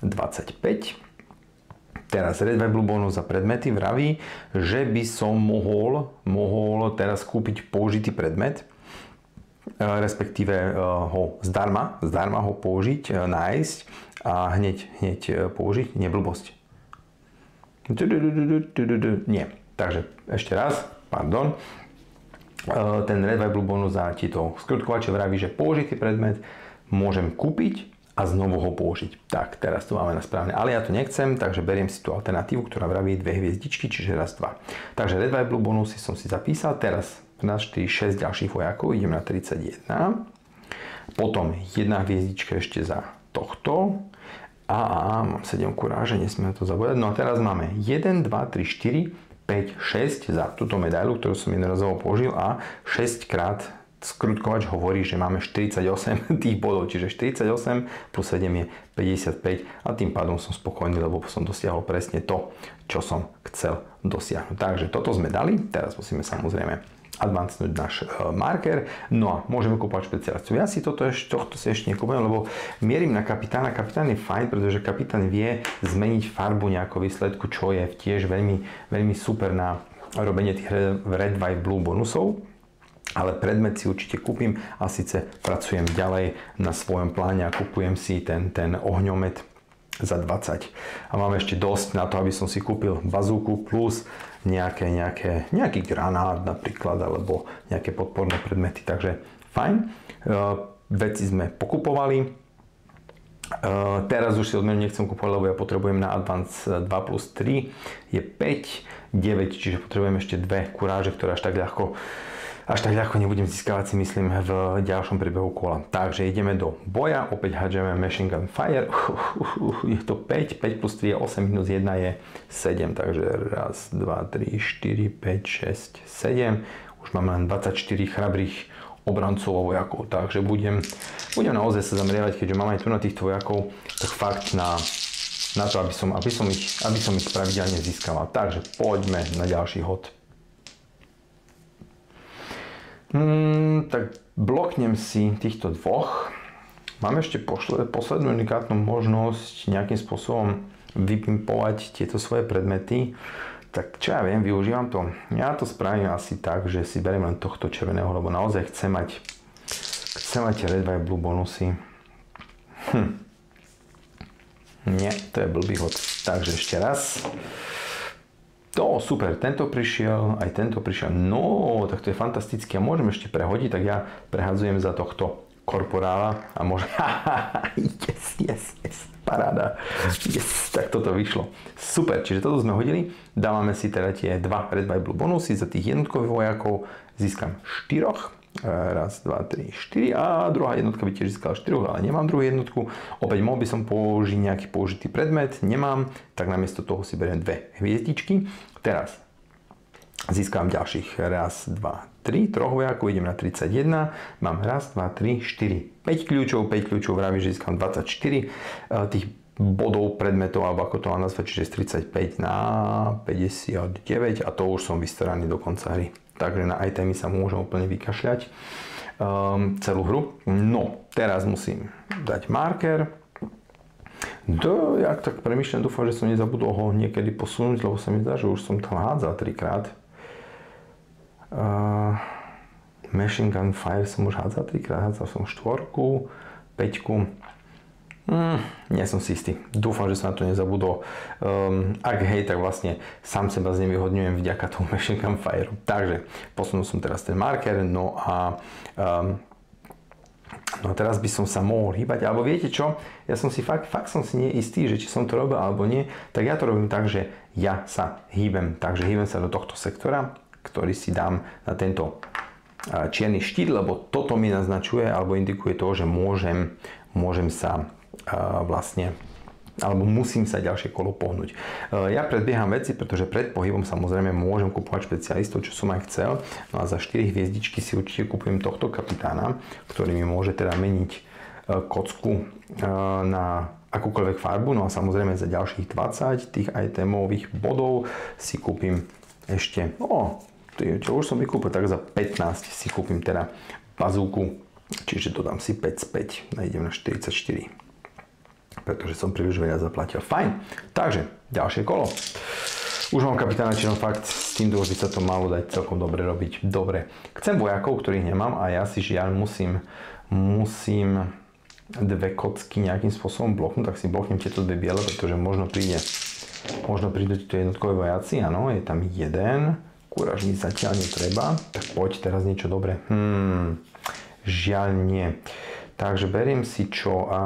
25. Teraz Red Blue bonus za predmety vraví, že by som mohol, mohol teraz kúpiť použitý predmet, eh, respektíve ho zdarma, zdarma ho použiť, nájsť a hneď, hneď použiť, neblbosť. Nie. Takže ešte raz, pardon. E, ten Red bonus za tieto skrutkovače vraví, že použitý predmet môžem kúpiť a znovu ho použiť. Tak, teraz tu máme na správne, ale ja to nechcem, takže beriem si tú alternatívu, ktorá vraví dve hviezdičky, čiže raz, dva. Takže Red White Blue bonusy som si zapísal, teraz na 4, 6 ďalších vojakov, idem na 31. Potom jedna hviezdička ešte za tohto a, a, a, mám 7 kuráže, nesmieme to zabúdať. No a teraz máme 1, 2, 3, 4, 5, 6 za túto medailu, ktorú som jednorazovo použil a 6 krát skrutkovač hovorí, že máme 48 (laughs) tých bodov, čiže 48 plus 7 je 55 a tým pádom som spokojný, lebo som dosiahol presne to, čo som chcel dosiahnuť. Takže toto sme dali, teraz musíme samozrejme advancnúť náš e, marker. No a môžeme kúpať špecializáciu. Ja si toto ešte, tohto si ešte nekúpujem, lebo mierim na kapitána. Kapitán je fajn, pretože kapitán vie zmeniť farbu nejakého výsledku, čo je tiež veľmi, veľmi super na robenie tých red, white, blue bonusov. Ale predmet si určite kúpim a síce pracujem ďalej na svojom pláne a kúpujem si ten, ten ohňomet za 20. A mám ešte dosť na to, aby som si kúpil bazúku plus nejaké, nejaké, nejaký granát napríklad, alebo nejaké podporné predmety. Takže fajn. E, veci sme pokupovali. E, teraz už si odmenu nechcem kúpovať, lebo ja potrebujem na Advance 2 plus 3 je 5, 9, čiže potrebujem ešte dve kuráže, ktoré až tak ľahko až tak ľahko nebudem získavať si myslím v ďalšom priebehu kola. Takže ideme do boja, opäť hádžeme Machine Gun Fire, je to 5, 5 plus 3 je 8, minus 1 je 7, takže raz, 2, 3, 4, 5, 6, 7, už máme len 24 chrabrých obrancov a vojakov, takže budem, budem naozaj sa zamrievať, keďže mám aj tu na týchto vojakov, tak fakt na, na to, aby som, aby, som ich, aby som ich pravidelne získal. Takže poďme na ďalší hod. Hmm, tak bloknem si týchto dvoch. Mám ešte pošle, poslednú unikátnu možnosť nejakým spôsobom vypimpovať tieto svoje predmety. Tak čo ja viem, využívam to. Ja to spravím asi tak, že si beriem len tohto červeného, lebo naozaj chcem mať, chcem mať red, white, blue bonusy. Hm. Nie, to je blbý hod. Takže ešte raz. To super, tento prišiel, aj tento prišiel. No, tak to je fantastické. Môžem ešte prehodiť, tak ja prehadzujem za tohto korporála a môžem... (laughs) yes, yes, yes, paráda. Yes, tak toto vyšlo. Super, čiže toto sme hodili. Dávame si teda tie dva Red by Blue bonusy za tých jednotkových vojakov. Získam štyroch Raz, dva, tri, štyri. A druhá jednotka by tiež získala 4, ale nemám druhú jednotku. Opäť mohol by som použiť nejaký použitý predmet, nemám, tak namiesto toho si beriem dve hviezdičky. Teraz Získam ďalších raz, dva, 3, troch vojakov, idem na 31, mám raz, 2, 3, 4, 5 kľúčov, 5 kľúčov vraví, že získam 24 e, tých bodov predmetov, alebo ako to mám nazvať, čiže z 35 na 59 a to už som vystaraný do konca hry. Takže na itemy sa môžem úplne vykašľať um, celú hru. No, teraz musím dať marker. Do, ja tak premyšľam, dúfam, že som nezabudol ho niekedy posunúť, lebo sa mi zdá, že už som tam hádzal trikrát. Uh, Machine Gun Fire som už hádzal trikrát, hádzal som štvorku, peťku. Mm, nie som si istý. Dúfam, že sa na to nezabudol. Um, ak hej, tak vlastne sám seba znevýhodňujem vďaka tomu (laughs) Machine Gun Fire. Takže posunul som teraz ten marker, no a um, No teraz by som sa mohol hýbať, alebo viete čo, ja som si fakt, fakt som si nie istý, že či som to robil alebo nie, tak ja to robím tak, že ja sa hýbem, takže hýbem sa do tohto sektora, ktorý si dám na tento čierny štít, lebo toto mi naznačuje alebo indikuje to, že môžem, môžem sa vlastne alebo musím sa ďalšie kolo pohnúť. Ja predbieham veci, pretože pred pohybom samozrejme môžem kupovať špecialistov, čo som aj chcel. No a za 4 hviezdičky si určite kupujem tohto kapitána, ktorý mi môže teda meniť kocku na akúkoľvek farbu. No a samozrejme za ďalších 20 tých itemových bodov si kúpim ešte, no, čo už som vykúpil, tak za 15 si kúpim teda bazúku, čiže dodám si 5 späť, najdem na 44 pretože som príliš veľa zaplatil. Fajn, takže ďalšie kolo. Už mám kapitána, čiže fakt s už by sa to malo dať celkom dobre robiť. Dobre, chcem vojakov, ktorých nemám a ja si žiaľ musím, musím dve kocky nejakým spôsobom bloknúť, tak si bloknem tieto dve biele, pretože možno príde možno prídu tieto jednotkové vojaci, áno, je tam jeden, kúraž mi zatiaľ netreba, tak poď teraz niečo dobré. Hmm, žiaľ nie. Takže beriem si čo a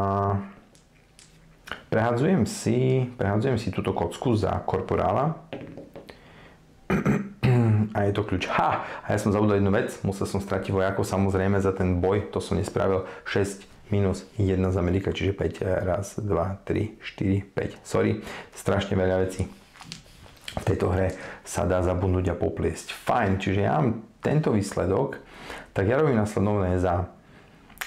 prehadzujem si, prehadzujem si túto kocku za korporála (clears throat) a je to kľúč. Ha! A ja som zabudol jednu vec, musel som stratiť vojakov samozrejme za ten boj, to som nespravil 6 minus 1 z Amerika, čiže 5, raz, 2, 3, 4, 5. Sorry, strašne veľa vecí v tejto hre sa dá zabudnúť a popliesť. Fajn, čiže ja mám tento výsledok, tak ja robím nasledovné za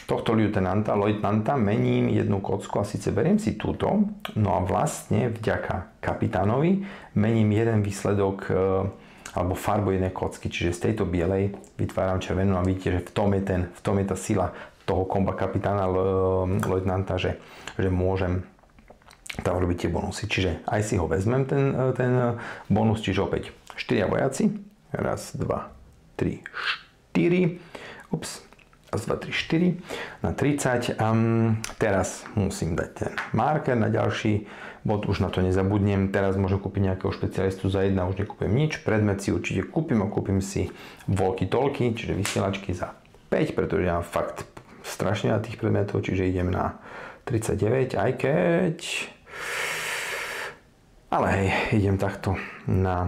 tohto lieutenanta, leutnanta, mením jednu kocku a síce beriem si túto, no a vlastne vďaka kapitánovi mením jeden výsledok e, alebo farbu jednej kocky, čiže z tejto bielej vytváram červenú a vidíte, že v tom je, ten, v tom je tá sila toho komba kapitána leutnanta, že, že môžem tam robiť tie bonusy. Čiže aj si ho vezmem ten, ten bonus, čiže opäť 4 vojaci. Raz, 2, 3, 4. Ups, raz, 2, 3, 4 na 30. Um, teraz musím dať ten marker na ďalší bod, už na to nezabudnem. Teraz môžem kúpiť nejakého špecialistu za 1, už nekúpim nič. Predmet si určite kúpim a kúpim si tolky, čiže vysielačky za 5, pretože ja mám fakt strašne na tých predmetov, čiže idem na 39, aj keď ale hej, idem takto na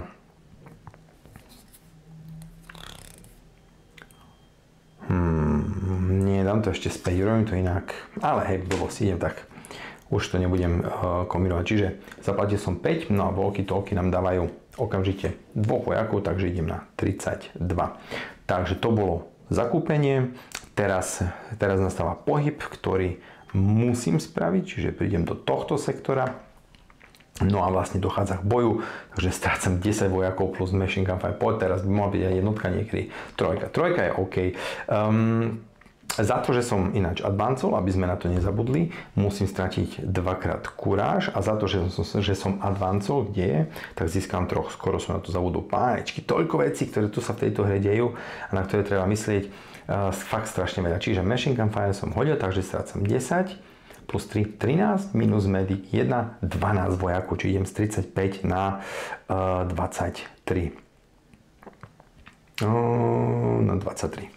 Hmm, nie, dám to ešte späť, robím to inak. Ale hej, blbosť, idem tak. Už to nebudem uh, kombinovať. Čiže zaplatil som 5, no a voľky toľky nám dávajú okamžite dvoch vojakov, takže idem na 32. Takže to bolo zakúpenie. Teraz, teraz nastáva pohyb, ktorý musím spraviť, čiže prídem do tohto sektora, No a vlastne dochádza k boju, takže strácam 10 vojakov plus machine gun. Poď teraz by mohla byť aj jednotka niekedy. Trojka. Trojka je OK. Um, za to, že som ináč advancol, aby sme na to nezabudli, musím stratiť dvakrát kuráž a za to, že som, že som advancol, kde je, tak získam troch. Skoro som na to zabudol. Pánečky, toľko vecí, ktoré tu sa v tejto hre dejú a na ktoré treba myslieť Uh, fakt strašne veľa. Čiže Machine Gun Fire som hodil, takže strácam 10 plus 3, 13, minus Medic 1, 12 vojakov, či idem z 35 na uh, 23. Uh, na 23.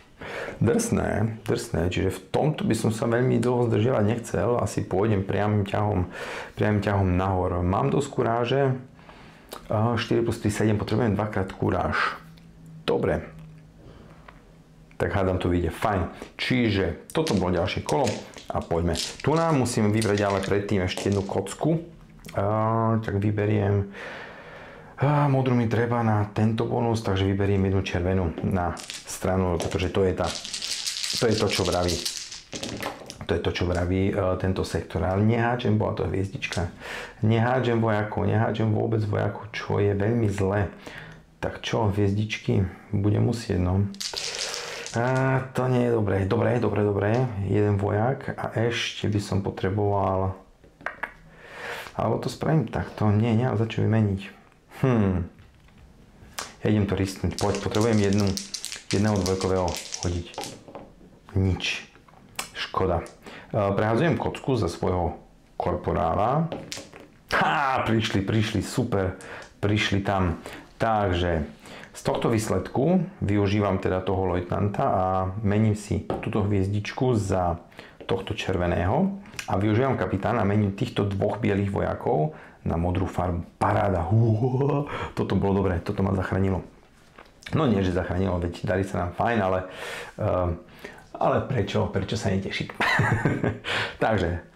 Drsné, drsné, čiže v tomto by som sa veľmi dlho zdržiavať nechcel, asi pôjdem priamým ťahom, priamým ťahom nahor. Mám dosť kuráže, uh, 4 plus 3, 7, potrebujem dvakrát kuráž. Dobre, tak hádam to vyjde fajn. Čiže toto bolo ďalšie kolo a poďme. Tu nám musím vybrať ale predtým ešte jednu kocku. Uh, tak vyberiem A modrú mi treba na tento bonus, takže vyberiem jednu červenú na stranu, pretože to je, tá, to, je to, čo vraví. To je to, čo vraví uh, tento sektor. Ale neháčem, bola to hviezdička. Neháčem vojakov, neháčem vôbec vojakov, čo je veľmi zlé. Tak čo, hviezdičky? Budem musieť, no. A to nie je dobré. Dobre, dobre, dobre. Jeden vojak a ešte by som potreboval... Alebo to spravím takto. Nie, za čo vymeniť. Hmm. Ja idem to risknúť. Poď, potrebujem jednu, jedného dvojkového hodiť. Nič. Škoda. Uh, prehazujem kocku za svojho korporála. Ha, prišli, prišli, super. Prišli tam. Takže z tohto výsledku využívam teda toho lojtnanta a mením si túto hviezdičku za tohto červeného a využívam kapitána a mením týchto dvoch bielých vojakov na modrú farbu. Paráda. Uú, (laughs) toto bolo dobré, toto ma zachránilo. No nie, že zachránilo, veď darí sa nám fajn, ale, uh, ale prečo? Prečo sa neteším? (laughs) Takže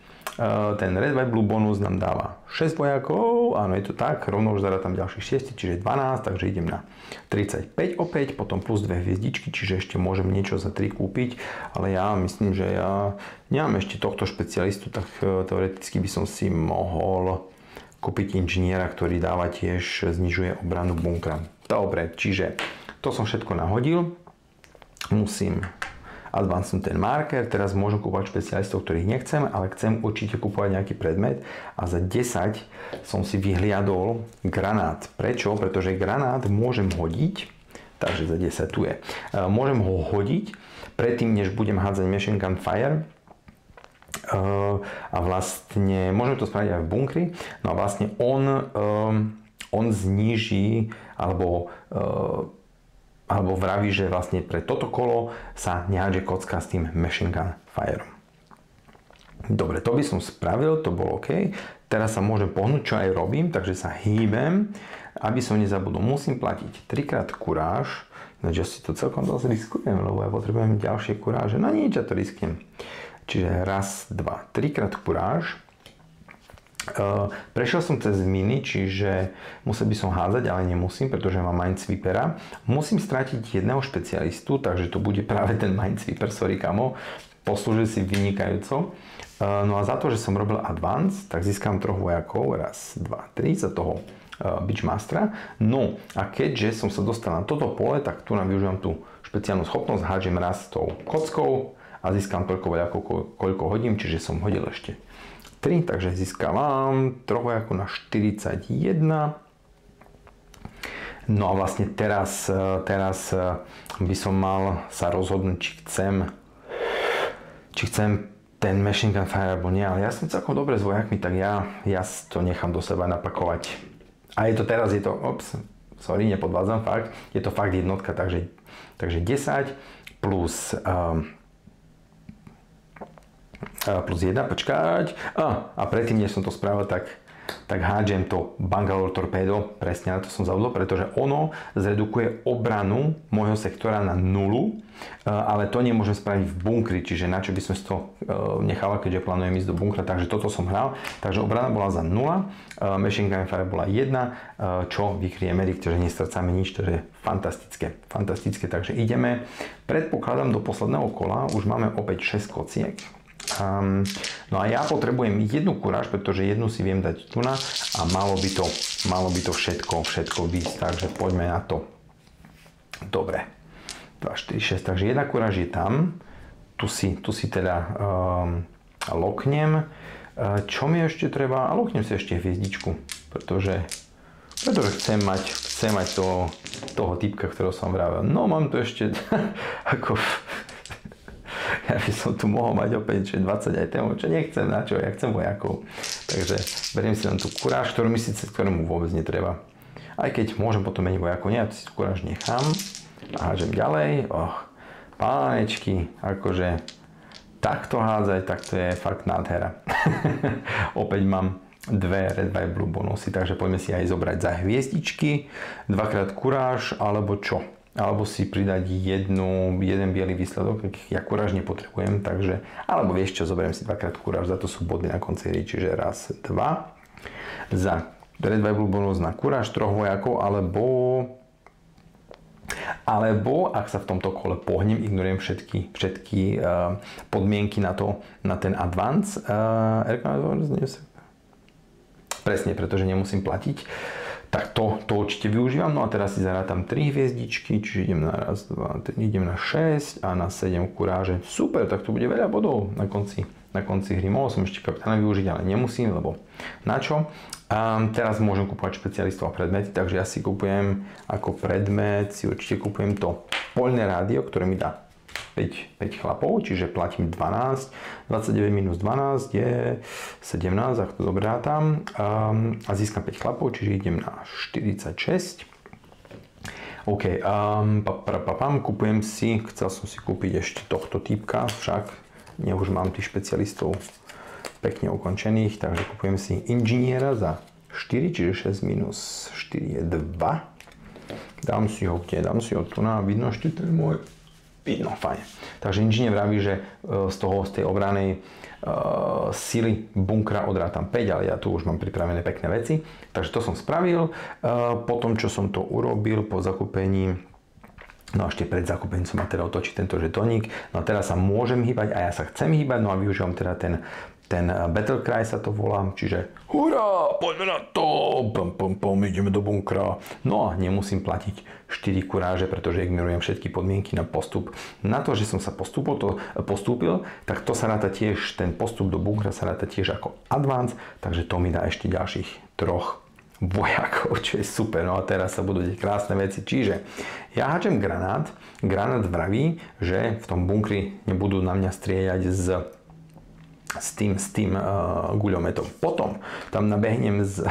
ten Red White Blue bonus nám dáva 6 vojakov, áno je to tak, rovno už tam ďalších 6, čiže 12, takže idem na 35 opäť, potom plus 2 hviezdičky, čiže ešte môžem niečo za 3 kúpiť, ale ja myslím, že ja nemám ešte tohto špecialistu, tak uh, teoreticky by som si mohol kúpiť inžiniera, ktorý dáva tiež, znižuje obranu bunkra. Dobre, čiže to som všetko nahodil. Musím advancnúť ten marker, teraz môžem kúpať špecialistov, ktorých nechcem, ale chcem určite kúpovať nejaký predmet a za 10 som si vyhliadol granát. Prečo? Pretože granát môžem hodiť, takže za 10 tu je. Môžem ho hodiť predtým, než budem hádzať Machine Gun Fire, a vlastne, môžeme to spraviť aj v bunkri, no a vlastne on, um, on zníži alebo, alebo vraví, že vlastne pre toto kolo sa nehádže kocka s tým machine gun fire. Dobre, to by som spravil, to bolo OK. Teraz sa môžem pohnúť, čo aj robím, takže sa hýbem, aby som nezabudol. Musím platiť 3 krát kuráž, no ja si to celkom dosť riskujem, lebo ja potrebujem ďalšie kuráže. No nič, ja to riskujem. Čiže raz, dva, trikrát kuráž. Uh, prešiel som cez miny, čiže musel by som házať, ale nemusím, pretože mám Minesweepera. Musím stratiť jedného špecialistu, takže to bude práve ten Minesweeper, sorry kamo. Poslúžil si vynikajúco. Uh, no a za to, že som robil advance, tak získam troch vojakov. Raz, dva, tri za toho uh, Beachmastera. No a keďže som sa dostal na toto pole, tak tu nám využívam tú špeciálnu schopnosť, hádžem raz tou kockou, a získam toľko vojakov, koľko hodím, čiže som hodil ešte 3, takže získavam vojakov na 41. No a vlastne teraz, teraz by som mal sa rozhodnúť, či chcem, či chcem ten Machine Gun Fire alebo nie, ale ja som celkom dobre s vojakmi, tak ja, ja to nechám do seba napakovať. A je to teraz, je to, ops, sorry, nepodvádzam, fakt, je to fakt jednotka, takže, takže 10 plus um, plus 1, počkať. A, a predtým, než som to spravil, tak, tak hádžem to Bangalore Torpedo, presne na to som zavudol, pretože ono zredukuje obranu môjho sektora na nulu, ale to nemôžem spraviť v bunkri, čiže na čo by som si to nechal, keďže plánujem ísť do bunkra, takže toto som hral. Takže obrana bola za 0, Machine Gun Fire bola 1, čo vykrie Medic, takže nestracáme nič, to je fantastické, fantastické, takže ideme. Predpokladám do posledného kola, už máme opäť 6 kociek, Um, no a ja potrebujem jednu kuráž, pretože jednu si viem dať tu na a malo by to, malo by to všetko, všetko výsť, takže poďme na to. Dobre, 2, 4, 6, takže jedna kuráž je tam, tu si, tu si teda um, loknem. Uh, čo mi ešte treba? A loknem si ešte hviezdičku, pretože, pretože chcem mať, chcem mať toho, toho typka, ktorého som vravel. No mám tu ešte (laughs) ako ja by som tu mohol mať opäť že 20 aj tému, čo nechcem, na čo, ja chcem vojakov. Takže beriem si len tú kuráž, ktorú mi síce, ktorému vôbec netreba. Aj keď môžem potom meniť vojakov, nie, ja si tú kuráž nechám a hážem ďalej. Och, pánečky, akože takto hádzať, tak to je fakt nádhera. (laughs) opäť mám dve Red White Blue bonusy, takže poďme si aj zobrať za hviezdičky, dvakrát kuráž, alebo čo alebo si pridať jednu, jeden biely výsledok, ja kuráž nepotrebujem, takže, alebo vieš čo, zoberiem si dvakrát kuráž, za to sú body na konci hry, čiže raz, dva. Za Red Bible bonus na kuráž troch vojakov, alebo alebo ak sa v tomto kole pohnem, ignorujem všetky, všetky uh, podmienky na, to, na ten advance. Uh, presne, pretože nemusím platiť. Tak to, to určite využívam. No a teraz si zarátam 3 hviezdičky, čiže idem na raz, 2, 3, idem na 6 a na 7 kuráže. Super, tak to bude veľa bodov na konci, na konci hry. Mohol som ešte kapitána využiť, ale nemusím, lebo na čo? A teraz môžem kúpovať špecialistov a predmety, takže ja si kúpujem ako predmet, si určite kúpujem to poľné rádio, ktoré mi dá 5, 5 chlapov, čiže platím 12. 29 minus 12 je 17, ak to dobre rátam. a získam 5 chlapov, čiže idem na 46. OK, um, pa, pa, pa, pam, kúpujem si, chcel som si kúpiť ešte tohto typka, však ne už mám tých špecialistov pekne ukončených, takže kupujem si inžiniera za 4, čiže 6 minus 4 je 2. Dám si ho kde? Dám si ho tu na, vidno ešte ten môj Vidno, fajn. Takže inžinier vraví, že e, z toho, z tej obranej uh, sily bunkra odrátam 5, ale ja tu už mám pripravené pekné veci. Takže to som spravil. Uh, potom, čo som to urobil po zakúpení No a ešte pred zakúpením som ma teda otočiť tento žetoník. No a teraz sa môžem hýbať a ja sa chcem hýbať, no a využívam teda ten ten eh, Battle Cry sa to volá, čiže hurá, poďme na to, pum, pum, pum, ideme do bunkra. No a nemusím platiť 4 kuráže, pretože ignorujem všetky podmienky na postup. Na to, že som sa postupil, to, postúpil, tak to sa ráta tiež, ten postup do bunkra sa ráta tiež ako advance, takže to mi dá ešte ďalších troch vojakov, čo je super. No a teraz sa budú deť krásne veci. Čiže ja háčem granát. Granát vraví, že v tom bunkri nebudú na mňa strieľať z s tým, s tým uh, guľometom. Potom tam nabehnem s,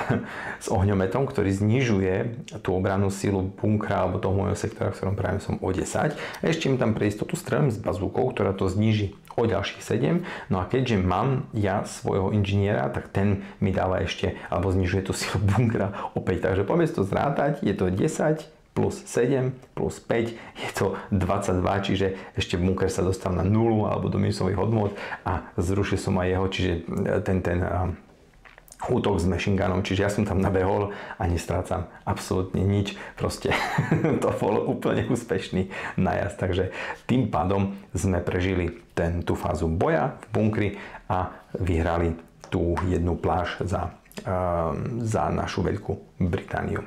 s ohňometom, ktorý znižuje tú obrannú silu bunkra alebo toho môjho sektora, v ktorom práve som o 10. A ešte mi tam pre istotu strelím s bazúkou, ktorá to zniží o ďalších 7. No a keďže mám ja svojho inžiniera, tak ten mi dáva ešte, alebo znižuje tú silu bunkra opäť. Takže poďme to zrátať, je to 10, plus 7 plus 5 je to 22, čiže ešte bunker sa dostal na 0 alebo do minusových hodnot a zrušil som aj jeho, čiže ten, ten útok s machine čiže ja som tam nabehol a nestrácam absolútne nič, proste (laughs) to bol úplne úspešný najazd, takže tým pádom sme prežili ten, tú fázu boja v bunkri a vyhrali tú jednu pláž za, za našu Veľkú Britániu.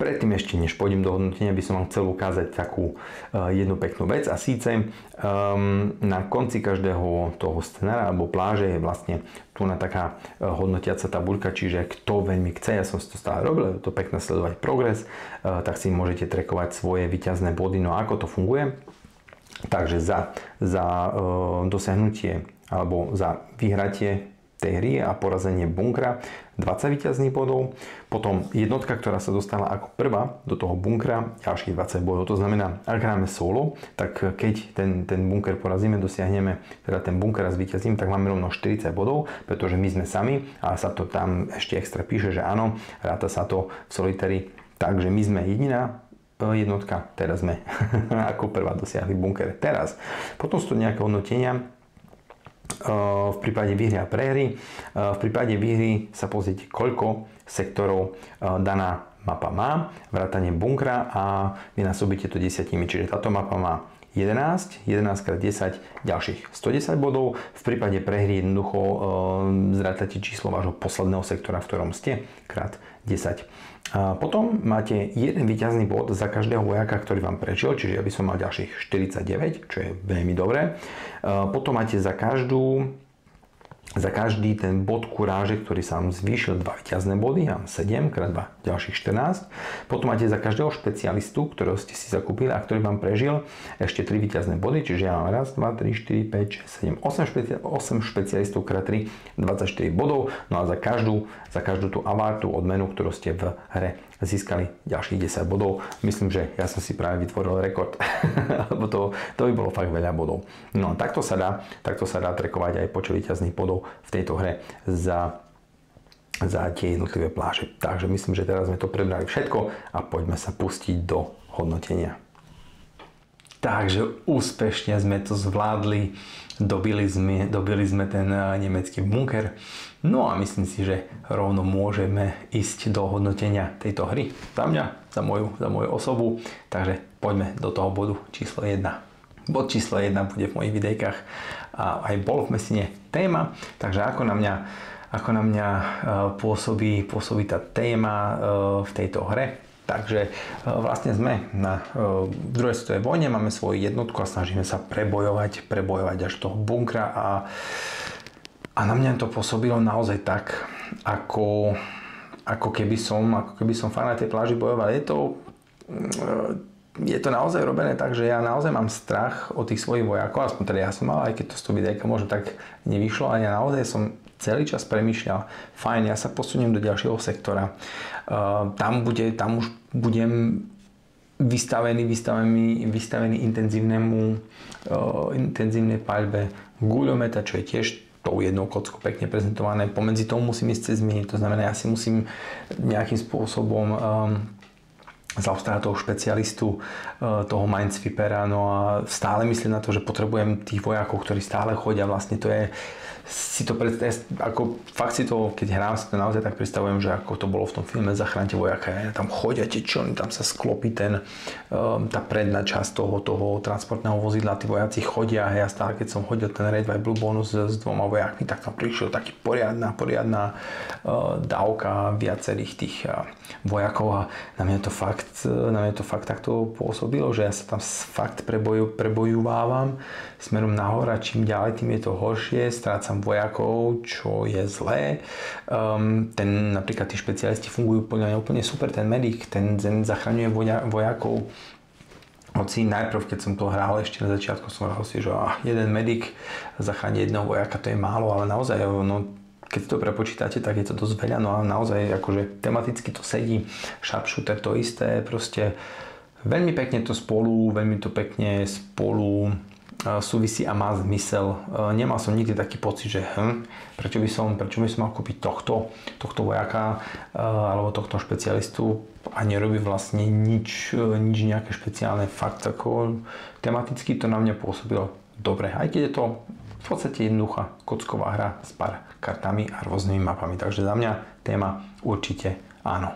Predtým ešte, než pôjdem do hodnotenia, by som vám chcel ukázať takú uh, jednu peknú vec a síce um, na konci každého toho scenára alebo pláže je vlastne tu na taká uh, hodnotiaca tabuľka, čiže kto veľmi chce, ja som si to stále robil, je to pekné sledovať progres, uh, tak si môžete trekovať svoje vyťazné body, no ako to funguje. Takže za, za dosiahnutie alebo za vyhratie tej hry a porazenie bunkra 20 víťazných bodov. Potom jednotka, ktorá sa dostala ako prvá do toho bunkra, ďalších 20 bodov. To znamená, ak hráme solo, tak keď ten, ten bunker porazíme, dosiahneme teda ten bunker a zvíťazím, tak máme rovno 40 bodov, pretože my sme sami a sa to tam ešte extra píše, že áno, ráta sa to v solitary takže my sme jediná e, jednotka, teraz sme (laughs) ako prvá dosiahli bunker. Teraz, potom sú to nejaké hodnotenia, v prípade výhry a prehry. V prípade výhry sa pozrite, koľko sektorov daná mapa má, vrátanie bunkra a vynásobíte to desiatimi. Čiže táto mapa má 11, 11 x 10, ďalších 110 bodov. V prípade prehry jednoducho e, zrátate číslo vášho posledného sektora, v ktorom ste, krát 10. A potom máte jeden výťazný bod za každého vojaka, ktorý vám prežil, čiže ja by som mal ďalších 49, čo je veľmi dobré. Potom máte za každú za každý ten bod kuráže, ktorý sa vám zvýšil 2 vyťazné body, mám 7 krát 2, ďalších 14. Potom máte za každého špecialistu, ktorého ste si zakúpili a ktorý vám prežil, ešte 3 vyťazné body, čiže ja mám raz, 2, 3, 4, 5, 6, 7, 8, špeci- 8 špecialistov krát 3, 24 bodov. No a za každú, za každú tú avártu odmenu, ktorú ste v hre získali ďalších 10 bodov. Myslím, že ja som si práve vytvoril rekord, (laughs) lebo to, to by bolo fakt veľa bodov. No takto sa dá, takto sa dá trekovať aj počet výťazných bodov v tejto hre za za tie jednotlivé pláže. Takže myslím, že teraz sme to prebrali všetko a poďme sa pustiť do hodnotenia. Takže úspešne sme to zvládli, dobili sme, dobili sme ten eh, nemecký bunker. No a myslím si, že rovno môžeme ísť do hodnotenia tejto hry. Za mňa, za moju, za moju osobu. Takže poďme do toho bodu číslo 1. Bod číslo 1 bude v mojich videjkách a aj bol v Mesine téma. Takže ako na mňa, ako na mňa eh, pôsobí, pôsobí tá téma eh, v tejto hre, Takže e, vlastne sme na e, druhej svetovej vojne, máme svoju jednotku a snažíme sa prebojovať, prebojovať až toho bunkra a, a na mňa to pôsobilo naozaj tak, ako, ako keby som, ako keby som fakt na tej pláži bojoval. Je to, e, je to naozaj robené tak, že ja naozaj mám strach od tých svojich vojakov, aspoň teda ja som mal, aj keď to z toho videjka možno tak nevyšlo, ale ja naozaj som celý čas premýšľal, fajn, ja sa posuniem do ďalšieho sektora, uh, tam, bude, tam už budem vystavený, vystavený, vystavený intenzívnemu, uh, intenzívnej paľbe guľometa, čo je tiež tou jednou kockou pekne prezentované. Pomedzi tomu musím ísť cez miny, to znamená, ja si musím nejakým spôsobom um, zaobstarať toho špecialistu, uh, toho Minesweepera, no a stále myslím na to, že potrebujem tých vojakov, ktorí stále chodia, vlastne to je si to predstavujem, ako fakt si to, keď hrám, si to naozaj tak predstavujem, že ako to bolo v tom filme Zachránte vojaka, ja, tam chodia tie člny, tam sa sklopí ten, um, tá predná časť toho, toho transportného vozidla, tí vojaci chodia, ja stále keď som hodil ten Red White Blue bonus s, s dvoma vojakmi, tak tam prišiel taký poriadná, poriadná uh, dávka viacerých tých uh, vojakov a na mňa to fakt, na mňa to fakt takto pôsobilo, že ja sa tam fakt preboju, prebojuvávam smerom nahor a čím ďalej, tým je to horšie, strácam vojakov, čo je zlé. Um, ten, napríklad tí špecialisti fungujú podľa mňa úplne super, ten medic, ten, ten zachraňuje vojakov hoci najprv, keď som to hral ešte na začiatku, som hral si, že ah, jeden medic zachráni jedného vojaka, to je málo, ale naozaj no, keď to prepočítate, tak je to dosť veľa, no a naozaj akože tematicky to sedí, sharpshooter to isté, proste veľmi pekne to spolu, veľmi to pekne spolu súvisí a má zmysel. Nemal som nikdy taký pocit, že hm, prečo, by som, prečo by som mal kúpiť tohto, tohto vojaka alebo tohto špecialistu a nerobí vlastne nič, nič nejaké špeciálne. Fakt ako tematicky to na mňa pôsobilo dobre. Aj keď je to v podstate jednoduchá kocková hra s pár kartami a rôznymi mapami. Takže za mňa téma určite áno.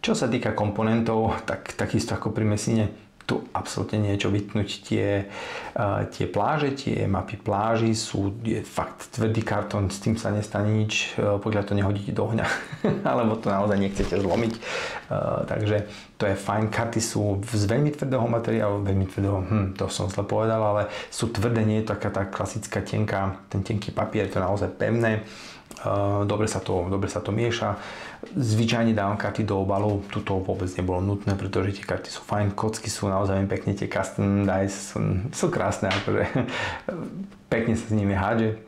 Čo sa týka komponentov, tak takisto ako pri Mesine tu absolútne niečo vytnúť. Tie, uh, tie pláže, tie mapy pláži sú je fakt tvrdý kartón, s tým sa nestane nič, uh, pokiaľ to nehodíte do ohňa, (laughs) alebo to naozaj nechcete zlomiť. Uh, takže to je fajn. Karty sú z veľmi tvrdého materiálu, veľmi tvrdého, hm, to som zle povedal, ale sú tvrdé, nie je taká tá klasická tenká, ten tenký papier, to je naozaj pevné dobre sa to, dobre sa to mieša. Zvyčajne dávam karty do obalov, tu to vôbec nebolo nutné, pretože tie karty sú fajn, kocky sú naozaj pekne, tie custom dice sú, sú krásne, akože (laughs) pekne sa s nimi hádže.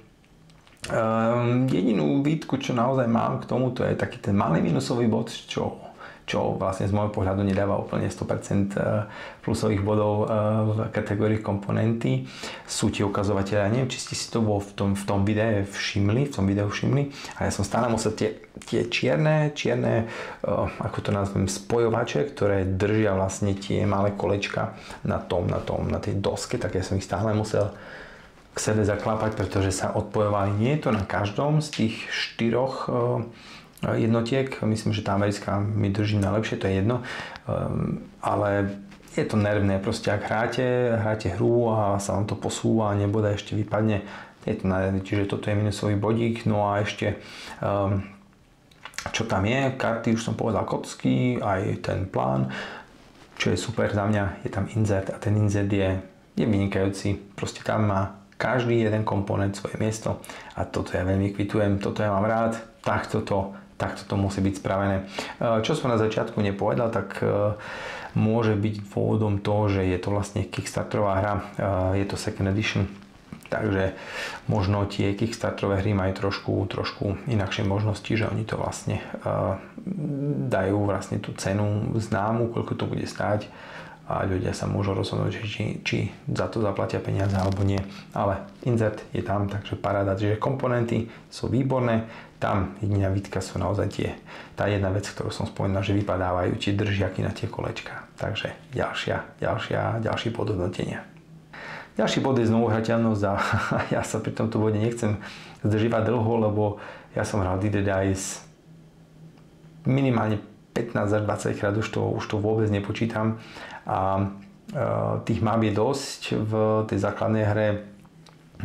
Um, jedinú výtku, čo naozaj mám k tomu, to je taký ten malý minusový bod, čo čo vlastne z môjho pohľadu nedáva úplne 100% eh, plusových bodov eh, v kategórii komponenty, sú tie ukazovateľe. Ja neviem, či ste si to bol v tom, v tom videu všimli, v tom videu všimli, ale ja som stále musel tie, tie čierne, čierne, eh, ako to nazvem, spojovače, ktoré držia vlastne tie malé kolečka na tom, na tom, na tej doske, tak ja som ich stále musel k sebe zaklapať, pretože sa odpojovali. Nie je to na každom z tých štyroch jednotiek. Myslím, že tá americká mi drží najlepšie, to je jedno. Um, ale je to nervné, proste ak hráte, hráte hru a sa vám to posúva a nebude ešte vypadne, je to nervné, čiže toto je minusový bodík. No a ešte um, čo tam je, karty už som povedal kocky, aj ten plán, čo je super za mňa, je tam insert a ten insert je, je vynikajúci, proste tam má každý jeden komponent svoje miesto a toto ja veľmi kvitujem, toto ja mám rád, takto to takto to musí byť spravené. E, čo som na začiatku nepovedal, tak e, môže byť dôvodom to, že je to vlastne Kickstarterová hra, e, je to second edition, takže možno tie Kickstarterové hry majú trošku, trošku inakšie možnosti, že oni to vlastne dajú vlastne tú cenu známu, koľko to bude stáť a ľudia sa môžu rozhodnúť, či, či za to zaplatia peniaze alebo nie. Ale insert je tam, takže paráda. Čiže komponenty sú výborné, Tam jediná výtka sú naozaj tie, tá jedna vec, ktorú som spomínal, že vypadávajú tie držiaky na tie kolečka. Takže ďalšia, ďalšia, ďalší podhodnotenia. Ďalší bod je znovuhrateľnosť a (laughs) ja sa pri tomto bode nechcem zdržívať dlho, lebo ja som hral Did Dice minimálne 15 až 20 krát, už to, už to vôbec nepočítam a tých map je dosť v tej základnej hre.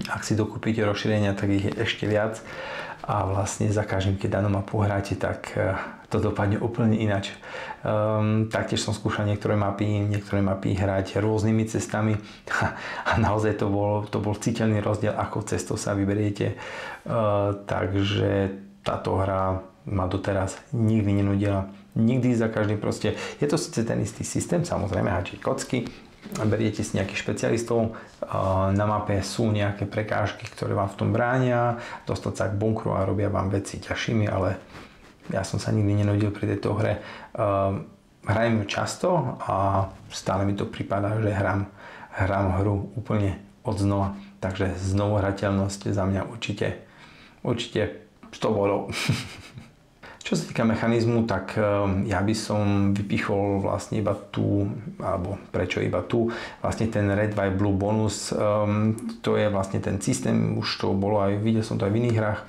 Ak si dokúpite rozšírenia, tak ich je ešte viac a vlastne za každým, keď danú mapu hráte, tak e, to dopadne úplne inač. Um, taktiež som skúšal niektoré mapy, niektoré mapy hrať rôznymi cestami (laughs) a naozaj to bol, to bol citeľný rozdiel, ako cestou sa vyberiete. Uh, takže táto hra ma doteraz nikdy nenudila nikdy za každý proste. Je to síce ten istý systém, samozrejme háčiť kocky, beriete si nejakých špecialistov, na mape sú nejaké prekážky, ktoré vám v tom bránia, dostať sa k bunkru a robia vám veci ťažšími, ale ja som sa nikdy nenudil pri tejto hre. Hrajem ju často a stále mi to prípada, že hrám, hrám hru úplne od znova. Takže znovu hrateľnosť za mňa určite, určite 100 bodov. (laughs) Čo sa týka mechanizmu, tak ehm, ja by som vypichol vlastne iba tu, alebo prečo iba tu, vlastne ten Red, White, Blue bonus, um, to je vlastne ten systém, už to bolo aj, videl som to aj v iných hrách,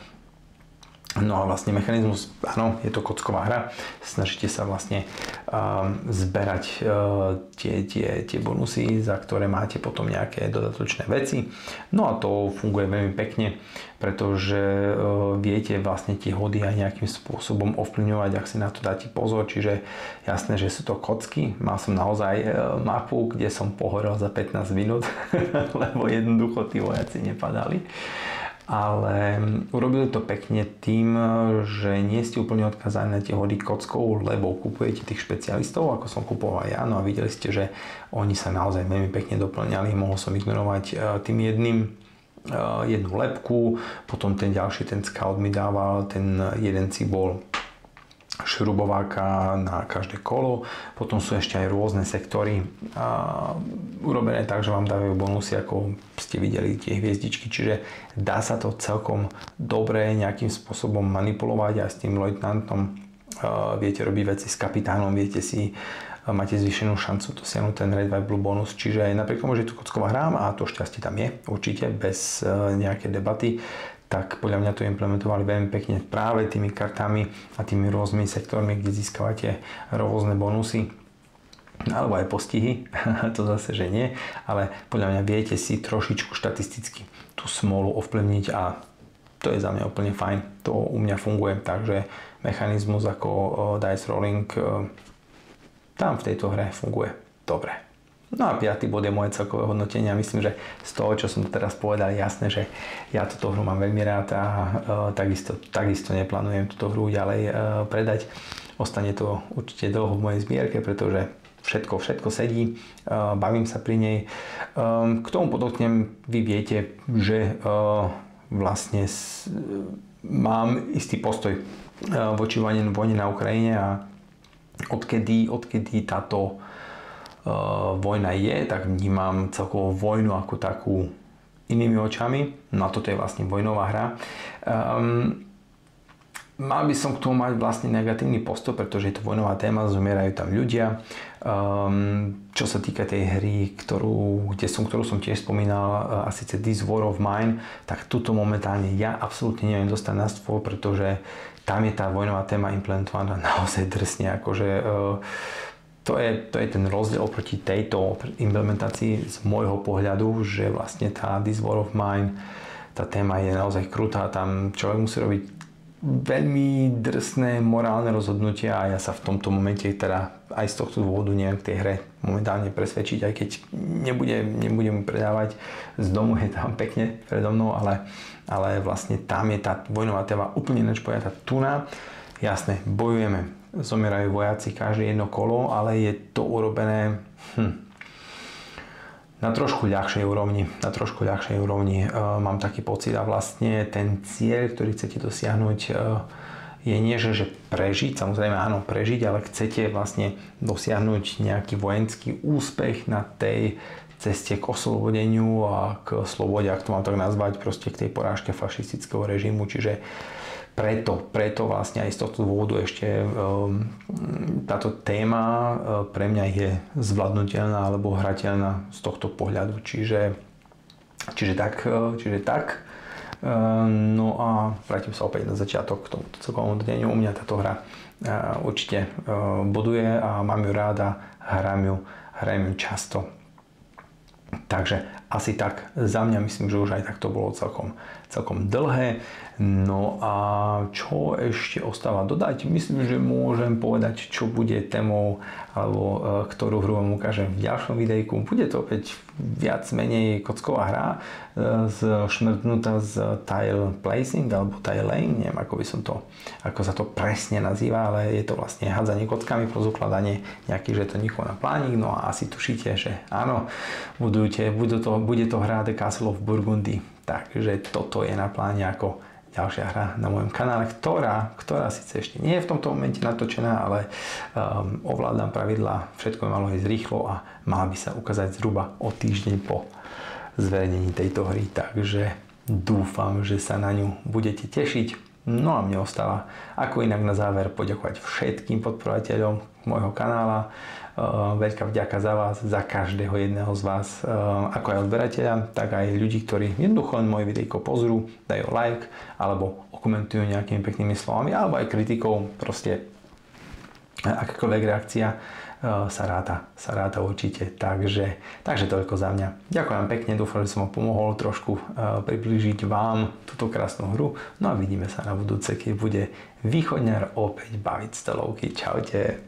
No a vlastne mechanizmus, áno, je to kocková hra, snažíte sa vlastne uh, zberať uh, tie, tie, tie bonusy, za ktoré máte potom nejaké dodatočné veci. No a to funguje veľmi pekne, pretože uh, viete vlastne tie hody aj nejakým spôsobom ovplyvňovať, ak si na to dáte pozor, čiže jasné, že sú to kocky. Mal som naozaj uh, mapu, kde som pohorel za 15 minút, (laughs) lebo jednoducho tí vojaci nepadali ale urobili to pekne tým, že nie ste úplne odkazaní na tie hody kockov, lebo kupujete tých špecialistov, ako som kupoval ja, no a videli ste, že oni sa naozaj veľmi pekne doplňali, mohol som ignorovať e, tým jedným e, jednu lepku, potom ten ďalší, ten scout mi dával, ten jeden si bol šrubováka na každé kolo. Potom sú ešte aj rôzne sektory a urobené tak, že vám dávajú bonusy, ako ste videli tie hviezdičky. Čiže dá sa to celkom dobre nejakým spôsobom manipulovať aj s tým lojtnantom. Viete robiť veci s kapitánom, viete si máte zvýšenú šancu dosiahnuť ten Red White Blue bonus. Čiže napriek tomu, že to kocková hra a to šťastie tam je určite bez nejaké debaty, tak podľa mňa to implementovali veľmi pekne práve tými kartami a tými rôznymi sektormi, kde získavate rôzne bonusy alebo aj postihy, (laughs) to zase, že nie, ale podľa mňa viete si trošičku štatisticky tú smolu ovplyvniť a to je za mňa úplne fajn, to u mňa funguje, takže mechanizmus ako dice rolling tam v tejto hre funguje dobre. No a piatý bod je moje celkové hodnotenie myslím, že z toho, čo som teraz povedal, jasné, že ja túto hru mám veľmi rád a uh, takisto, takisto neplánujem túto hru ďalej uh, predať. Ostane to určite dlho v mojej zbierke, pretože všetko, všetko sedí, uh, bavím sa pri nej. Um, k tomu podotknem, vy viete, že uh, vlastne s, mám istý postoj uh, voči vojne, na Ukrajine a odkedy, odkedy táto vojna je, tak vnímam celkovo vojnu ako takú inými očami. No toto je vlastne vojnová hra. Um, mal by som k tomu mať vlastne negatívny postoj, pretože je to vojnová téma, zomierajú tam ľudia. Um, čo sa týka tej hry, ktorú, kde som, ktorú som tiež spomínal, uh, a síce This War of Mine, tak tuto momentálne ja absolútne neviem dostať na stôl, pretože tam je tá vojnová téma implementovaná (laughs) naozaj drsne, akože uh, to je, to je ten rozdiel oproti tejto implementácii z môjho pohľadu, že vlastne tá This War of Mine, tá téma je naozaj krutá, tam človek musí robiť veľmi drsné morálne rozhodnutia a ja sa v tomto momente teda aj z tohto dôvodu neviem k tej hre momentálne presvedčiť, aj keď nebudem, nebudem predávať z domu, je tam pekne predo mnou, ale, ale vlastne tam je tá vojnová téma úplne ináč pojatá tuna. Jasné, bojujeme, zomierajú vojaci každé jedno kolo, ale je to urobené hm, na trošku ľahšej úrovni. Na trošku ľahšej úrovni e, mám taký pocit a vlastne ten cieľ, ktorý chcete dosiahnuť, e, je nie, že, že prežiť, samozrejme áno, prežiť, ale chcete vlastne dosiahnuť nejaký vojenský úspech na tej ceste k oslobodeniu a k slobode, ak to mám tak nazvať, proste k tej porážke fašistického režimu. Čiže preto, preto vlastne aj z tohto dôvodu ešte um, táto téma uh, pre mňa je zvládnutelná alebo hrateľná z tohto pohľadu. Čiže, čiže tak, uh, čiže tak. Uh, no a vrátim sa opäť na začiatok k tomuto celkovému dňu. U mňa táto hra určite boduje a mám ju ráda, hrám ju, hrám ju často. Takže asi tak za mňa myslím, že už aj tak to bolo celkom, celkom dlhé. No a čo ešte ostáva dodať? Myslím, že môžem povedať, čo bude témou alebo e, ktorú hru vám ukážem v ďalšom videjku. Bude to opäť viac menej kocková hra e, z, z tile placing alebo tile laying, neviem ako by som to, ako sa to presne nazýva, ale je to vlastne hádzanie kockami pro ukladanie nejakých žetoníkov na plánik. No a asi tušíte, že áno, budujte, bude to, bude to hra The Castle of Burgundy. Takže toto je na pláne ako ďalšia hra na mojom kanále, ktorá, ktorá síce ešte nie je v tomto momente natočená, ale um, ovládam pravidla, všetko malo ísť rýchlo a mala by sa ukázať zhruba o týždeň po zverejnení tejto hry, takže dúfam, že sa na ňu budete tešiť. No a mne ostáva ako inak na záver poďakovať všetkým podporovateľom môjho kanála. Veľká vďaka za vás, za každého jedného z vás, ako aj odberateľa, tak aj ľudí, ktorí jednoducho moje videjko pozrú, dajú like alebo okomentujú nejakými peknými slovami alebo aj kritikou, proste akákoľvek reakcia sa ráta, sa ráta určite. Takže, takže toľko za mňa. Ďakujem pekne, dúfam, že som vám pomohol trošku priblížiť vám túto krásnu hru. No a vidíme sa na budúce, keď bude východňar opäť baviť stolovky. Čaute.